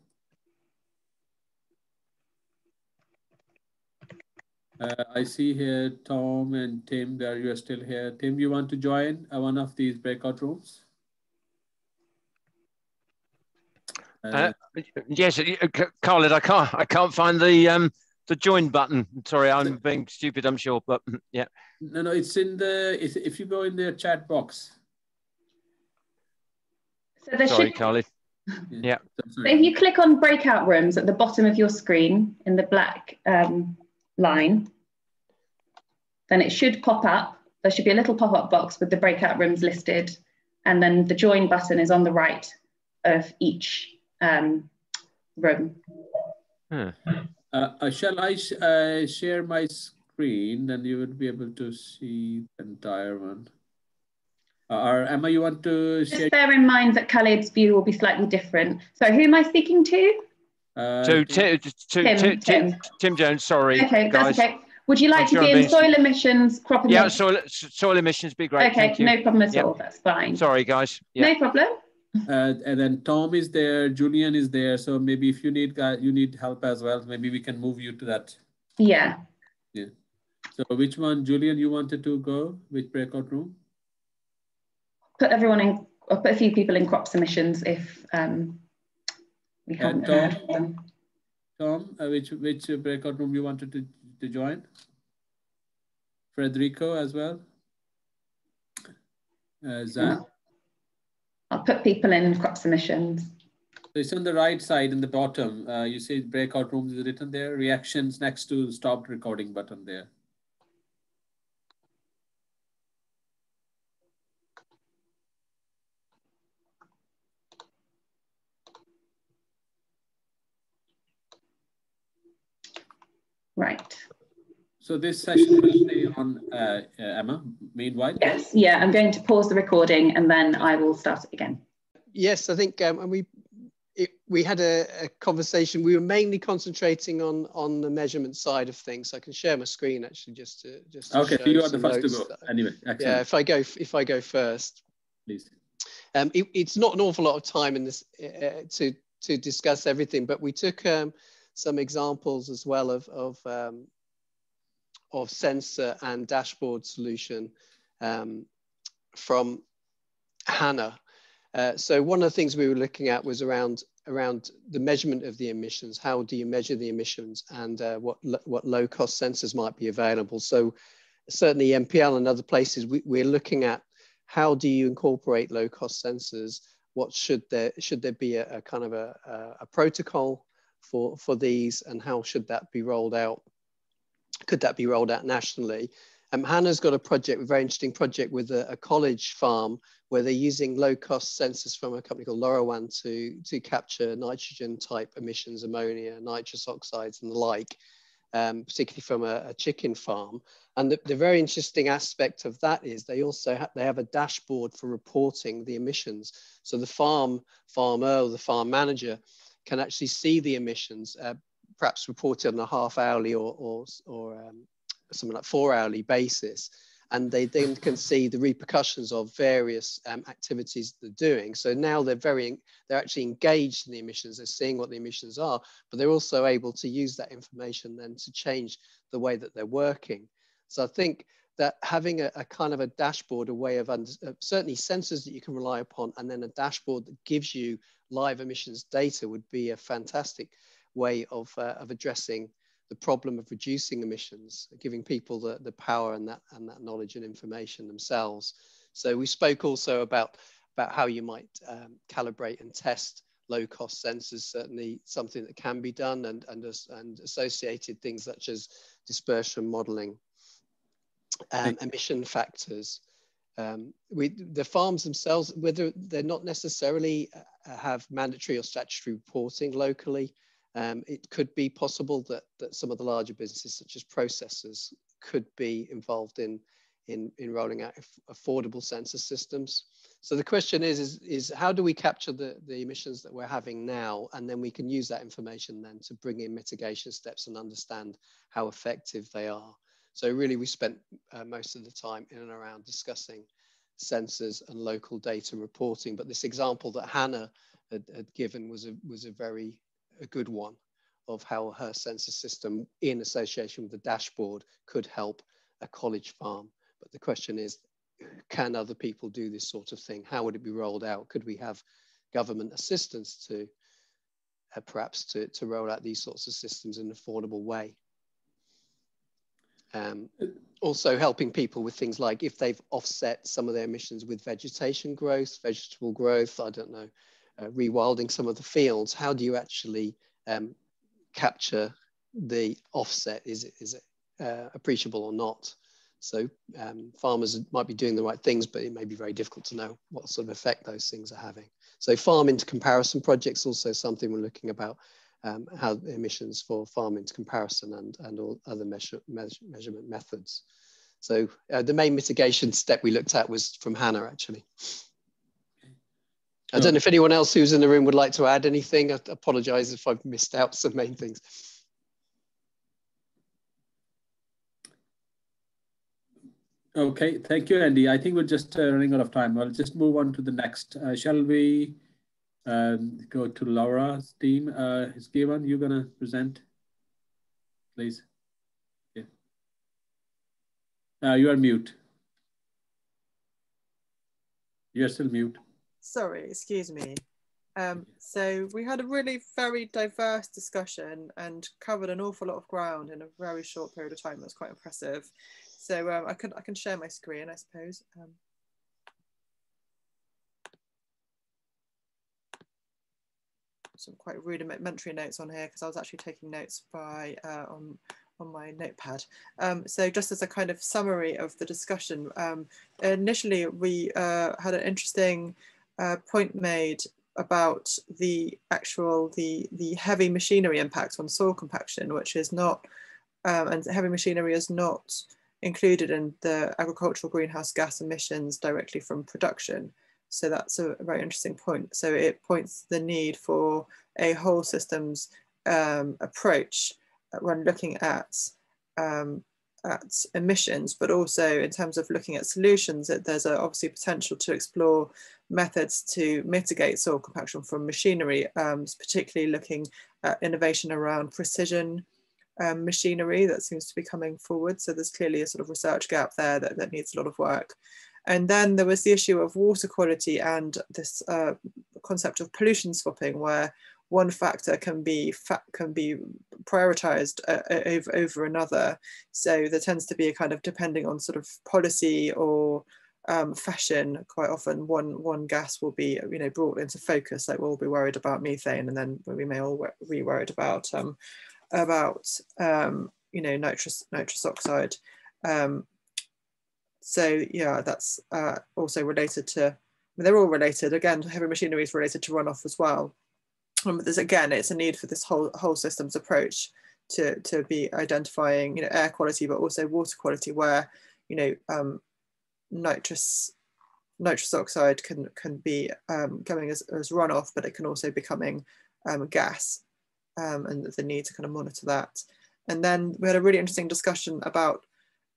Speaker 1: Uh, I see here Tom and Tim there. You are still here. Tim, you want to join uh, one of these breakout rooms?
Speaker 8: Uh, yes, uh, Khalid. I can't. I can't find the um, the join button. Sorry, I'm being stupid, I'm sure, but yeah.
Speaker 1: No, no, it's in the, it's, if you go in the chat box.
Speaker 4: So there
Speaker 8: Sorry,
Speaker 4: should,
Speaker 8: Carly. Yeah.
Speaker 4: So if you click on breakout rooms at the bottom of your screen in the black um, line, then it should pop up. There should be a little pop-up box with the breakout rooms listed. And then the join button is on the right of each um, room.
Speaker 8: Hmm.
Speaker 1: Uh, uh, shall I sh uh, share my screen? Then you would be able to see the entire one. Uh, or Emma, you want to
Speaker 4: Just bear in mind that Khalid's view will be slightly different. So who am I speaking to?
Speaker 8: Uh, to, to, to, Tim, Tim, Tim, Tim, Jones, sorry.
Speaker 4: Okay, guys. that's okay. Would you like I'm to sure be in soil emissions, crop
Speaker 8: emissions? Yeah, soil, soil emissions be great.
Speaker 4: Okay, no problem at yep. all. That's fine.
Speaker 8: Sorry, guys.
Speaker 4: Yep. No problem.
Speaker 1: Uh, and then Tom is there, Julian is there. So maybe if you need you need help as well, maybe we can move you to that.
Speaker 4: Yeah.
Speaker 1: Yeah. So which one, Julian, you wanted to go? Which breakout room?
Speaker 4: Put everyone in, or put a few people in crop submissions if um, we haven't Tom, them.
Speaker 1: Tom, uh, which which breakout room you wanted to, to join? Federico as well? Uh, Zach?
Speaker 4: I'll put people in crop submissions.
Speaker 1: So it's on the right side in the bottom. Uh, you see breakout rooms is written there. Reactions next to stopped recording button there.
Speaker 4: Right.
Speaker 1: So this session will stay on, uh, uh, Emma, meanwhile?
Speaker 4: Yes, yeah, I'm going to pause the recording and then I will start it again.
Speaker 7: Yes, I think, um, and we it, we had a, a, conversation. We were mainly concentrating on on the measurement side of things. I can share my screen actually, just to just. To
Speaker 1: okay, so you are the first to go. Anyway, excellent.
Speaker 7: yeah. If I go, if I go first,
Speaker 1: please.
Speaker 7: Um, it, it's not an awful lot of time in this uh, to to discuss everything, but we took um, some examples as well of of um, of sensor and dashboard solution um, from Hannah. Uh, so one of the things we were looking at was around around the measurement of the emissions. How do you measure the emissions and uh, what, what low cost sensors might be available? So certainly NPL and other places, we, we're looking at how do you incorporate low cost sensors? What should there, should there be a, a kind of a, a, a protocol for, for these and how should that be rolled out? Could that be rolled out nationally? Um, Hannah's got a project, a very interesting project with a, a, college farm where they're using low cost sensors from a company called LoRaWAN to, to capture nitrogen type emissions, ammonia, nitrous oxides and the like, um, particularly from a, a, chicken farm. And the, the, very interesting aspect of that is they also ha they have a dashboard for reporting the emissions. So the farm farmer or the farm manager can actually see the emissions uh, perhaps reported on a half hourly or, or, or um, something like four hourly basis. And they then can see the repercussions of various um, activities they're doing. So now they're very, they're actually engaged in the emissions. They're seeing what the emissions are, but they're also able to use that information then to change the way that they're working. So I think that having a, a kind of a dashboard, a way of uh, certainly sensors that you can rely upon, and then a dashboard that gives you live emissions data would be a fantastic way of, uh, of addressing the problem of reducing emissions, giving people the, the power and that, and that knowledge and information themselves. So we spoke also about, about how you might um, calibrate and test low cost sensors, certainly something that can be done and, and, and associated things such as dispersion modeling, um, emission factors. Um, we, the farms themselves, whether they're not necessarily uh, have mandatory or statutory reporting locally, um, it could be possible that, that some of the larger businesses, such as processors, could be involved in, in, in rolling out affordable sensor systems. So the question is, is, is how do we capture the, the emissions that we're having now? And then we can use that information then to bring in mitigation steps and understand how effective they are. So really we spent uh, most of the time in and around discussing sensors and local data reporting. But this example that Hannah had, had given was a, was a very a good one of how her sensor system in association with the dashboard could help a college farm. But the question is, can other people do this sort of thing? How would it be rolled out? Could we have government assistance to uh, perhaps to, to roll out these sorts of systems in an affordable way? Um, also helping people with things like if they've offset some of their emissions with vegetation growth, vegetable growth, I don't know, uh, rewilding some of the fields, how do you actually um, capture the offset? Is it, is it uh, appreciable or not? So um, farmers might be doing the right things, but it may be very difficult to know what sort of effect those things are having. So farm into comparison projects also something we're looking about um, how emissions for farm into comparison and, and all other measure, measure, measurement methods. So uh, the main mitigation step we looked at was from Hannah actually. I don't know if anyone else who's in the room would like to add anything. I apologize if I've missed out some main things.
Speaker 1: Okay, thank you, Andy. I think we're just uh, running out of time. I'll just move on to the next. Uh, shall we um, go to Laura's team? Uh, is Gavin, you gonna present, please? Yeah. Uh, you are mute. You're still mute.
Speaker 9: Sorry, excuse me. Um, so we had a really very diverse discussion and covered an awful lot of ground in a very short period of time. That's quite impressive. So um, I can I can share my screen, I suppose. Um, some quite rudimentary notes on here because I was actually taking notes by uh, on on my notepad. Um, so just as a kind of summary of the discussion, um, initially we uh, had an interesting point made about the actual the the heavy machinery impact on soil compaction, which is not um, and heavy machinery is not included in the agricultural greenhouse gas emissions directly from production. So that's a very interesting point. So it points the need for a whole systems um, approach when looking at um, at emissions, but also in terms of looking at solutions, that there's a, obviously potential to explore methods to mitigate soil compaction from machinery, um, particularly looking at innovation around precision um, machinery that seems to be coming forward. So there's clearly a sort of research gap there that, that needs a lot of work. And then there was the issue of water quality and this uh, concept of pollution swapping, where one factor can be can be prioritized uh, uh, over, over another. So there tends to be a kind of depending on sort of policy or um, fashion. Quite often, one one gas will be you know brought into focus. Like we'll be worried about methane, and then we may all be worried about um, about um, you know nitrous nitrous oxide. Um, so yeah, that's uh, also related to. They're all related. Again, heavy machinery is related to runoff as well um, there's again, it's a need for this whole whole systems approach to to be identifying you know air quality, but also water quality, where you know um, nitrous nitrous oxide can can be um, coming as, as runoff, but it can also be coming um, gas, um, and the need to kind of monitor that. And then we had a really interesting discussion about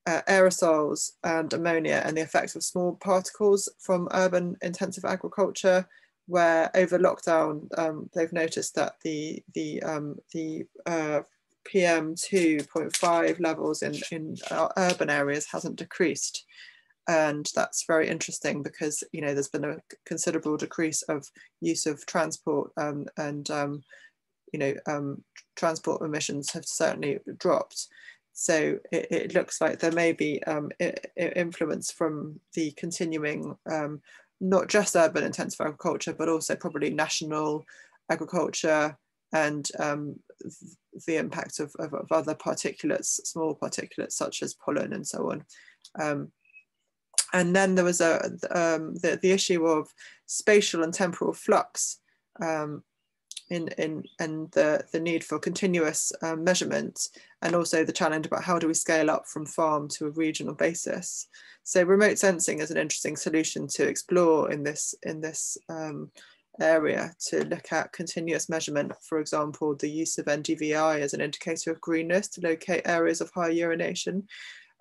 Speaker 9: uh, aerosols and ammonia and the effects of small particles from urban intensive agriculture where over lockdown um, they've noticed that the the um, the uh, PM2.5 levels in, in urban areas hasn't decreased. And that's very interesting because, you know, there's been a considerable decrease of use of transport um, and, um, you know, um, transport emissions have certainly dropped. So it, it looks like there may be um, influence from the continuing, not just urban intensive agriculture, but also probably national agriculture and um, the impact of, of, of, other particulates, small particulates such as pollen and so on. Um, and then there was a, um, the, the issue of spatial and temporal flux um, in, in, and the, the need for continuous um, measurement and also the challenge about how do we scale up from farm to a regional basis. So remote sensing is an interesting solution to explore in this, in this um, area to look at continuous measurement, for example, the use of NDVI as an indicator of greenness to locate areas of high urination.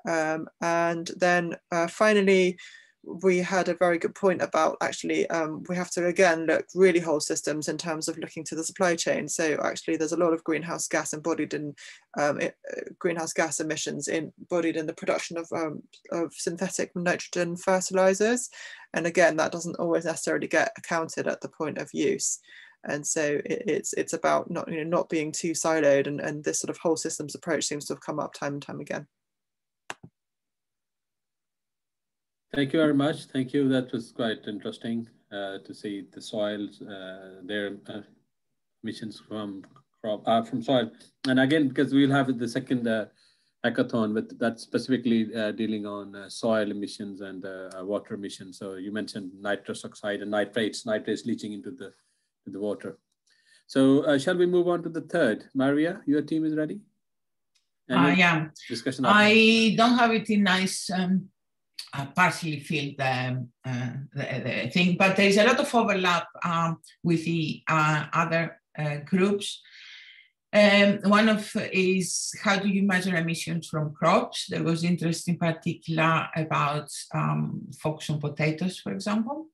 Speaker 9: Um, and then uh, finally, we had a very good point about actually um, we have to again look really whole systems in terms of looking to the supply chain. So actually, there's a lot of greenhouse gas embodied in um, it, uh, greenhouse gas emissions embodied in the production of, um, of synthetic nitrogen fertilizers, and again, that doesn't always necessarily get accounted at the point of use. And so it, it's it's about not you know not being too siloed, and, and this sort of whole systems approach seems to have come up time and time again.
Speaker 1: Thank you very much. Thank you. That was quite interesting uh, to see the soils, uh, their uh, emissions from crop uh, from soil. And again, because we'll have the second uh, hackathon with that specifically uh, dealing on soil emissions and water emissions. So you mentioned nitrous oxide and nitrates, nitrates leaching into the, into the water. So shall we move on to the third? Maria, your team is ready?
Speaker 6: Uh, yeah. Discussion. I don't have it in nice um, uh, partially filled um, uh, the, the, thing, but there is a lot of overlap um, with the uh, other uh, groups. Um, one of is how do you measure emissions from crops? There was interest in particular about um, focus on potatoes, for example.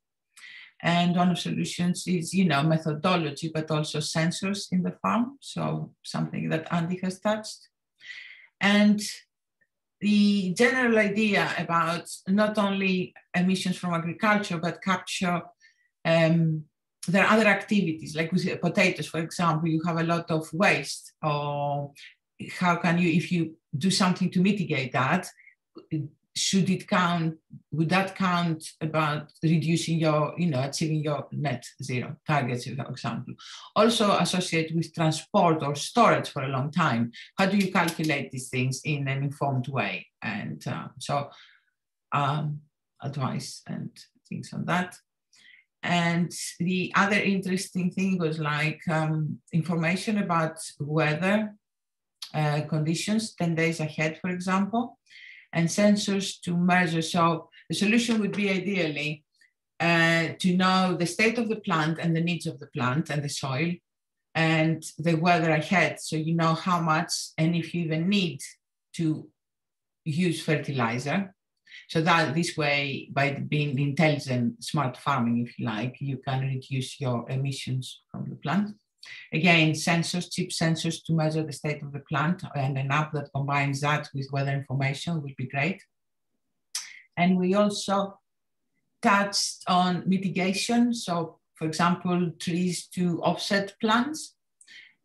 Speaker 6: And one of solutions is, you know, methodology, but also sensors in the farm. So something that Andy has touched. And the general idea about not only emissions from agriculture, but capture, um, there are other activities, like with potatoes, for example, you have a lot of waste, or how can you, if you do something to mitigate that, should it count, would that count about reducing your, you know, achieving your net zero targets, for example? Also associated with transport or storage for a long time. How do you calculate these things in an informed way? And uh, so um, advice and things on that. And the other interesting thing was like um, information about weather uh, conditions 10 days ahead, for example and sensors to measure. So the solution would be ideally uh, to know the state of the plant and the needs of the plant and the soil and the weather ahead. So you know how much and if you even need to use fertilizer. So that this way, by being intelligent, smart farming, if you like, you can reduce your emissions from the plant. Again, sensors, chip sensors to measure the state of the plant and an app that combines that with weather information would be great. And we also touched on mitigation. So for example, trees to offset plants.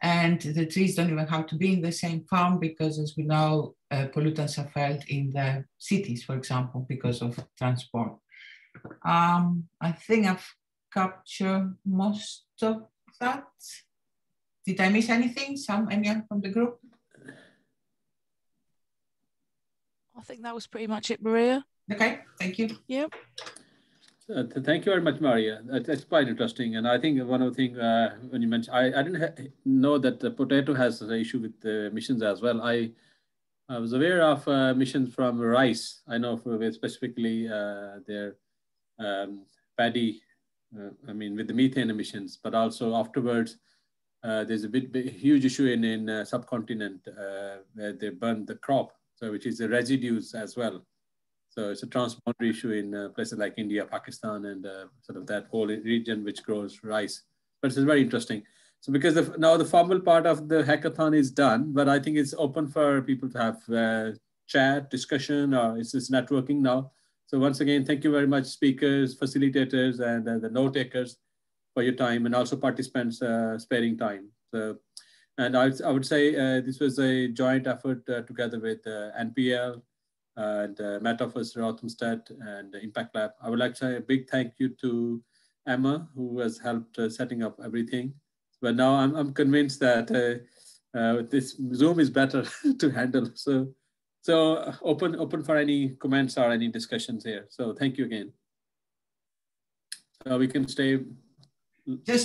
Speaker 6: And the trees don't even have to be in the same farm because as we know, uh, pollutants are felt in the cities, for example, because of transport. Um, I think I've captured most of that. Did I miss anything? Some, anyone from the group?
Speaker 10: I think that was pretty much it, Maria.
Speaker 6: Okay, thank you.
Speaker 10: Yep.
Speaker 1: Uh, thank you very much, Maria. That, that's quite interesting. And I think one of the things uh, when you mentioned, I, I didn't know that the potato has an issue with the emissions as well. I, I was aware of uh, emissions from rice. I know for specifically uh, their um, paddy, uh, I mean, with the methane emissions, but also afterwards, uh, there's a bit, bit, huge issue in in uh, subcontinent uh, where they burn the crop, so which is the residues as well. So it's a transboundary issue in uh, places like India, Pakistan, and uh, sort of that whole region which grows rice. But it's very interesting. So because the, now the formal part of the hackathon is done, but I think it's open for people to have chat, discussion, or it's just networking now. So once again, thank you very much, speakers, facilitators, and the note takers for your time, and also participants uh, sparing time. So, and I, I would say uh, this was a joint effort uh, together with NPL and uh, Metaverse Rothamsted and Impact Lab. I would like to say a big thank you to Emma, who has helped setting up everything. But now I'm, I'm convinced that uh, uh, this Zoom is better to handle. So, so open open for any comments or any discussions here. So thank you again. So we can stay.
Speaker 6: Just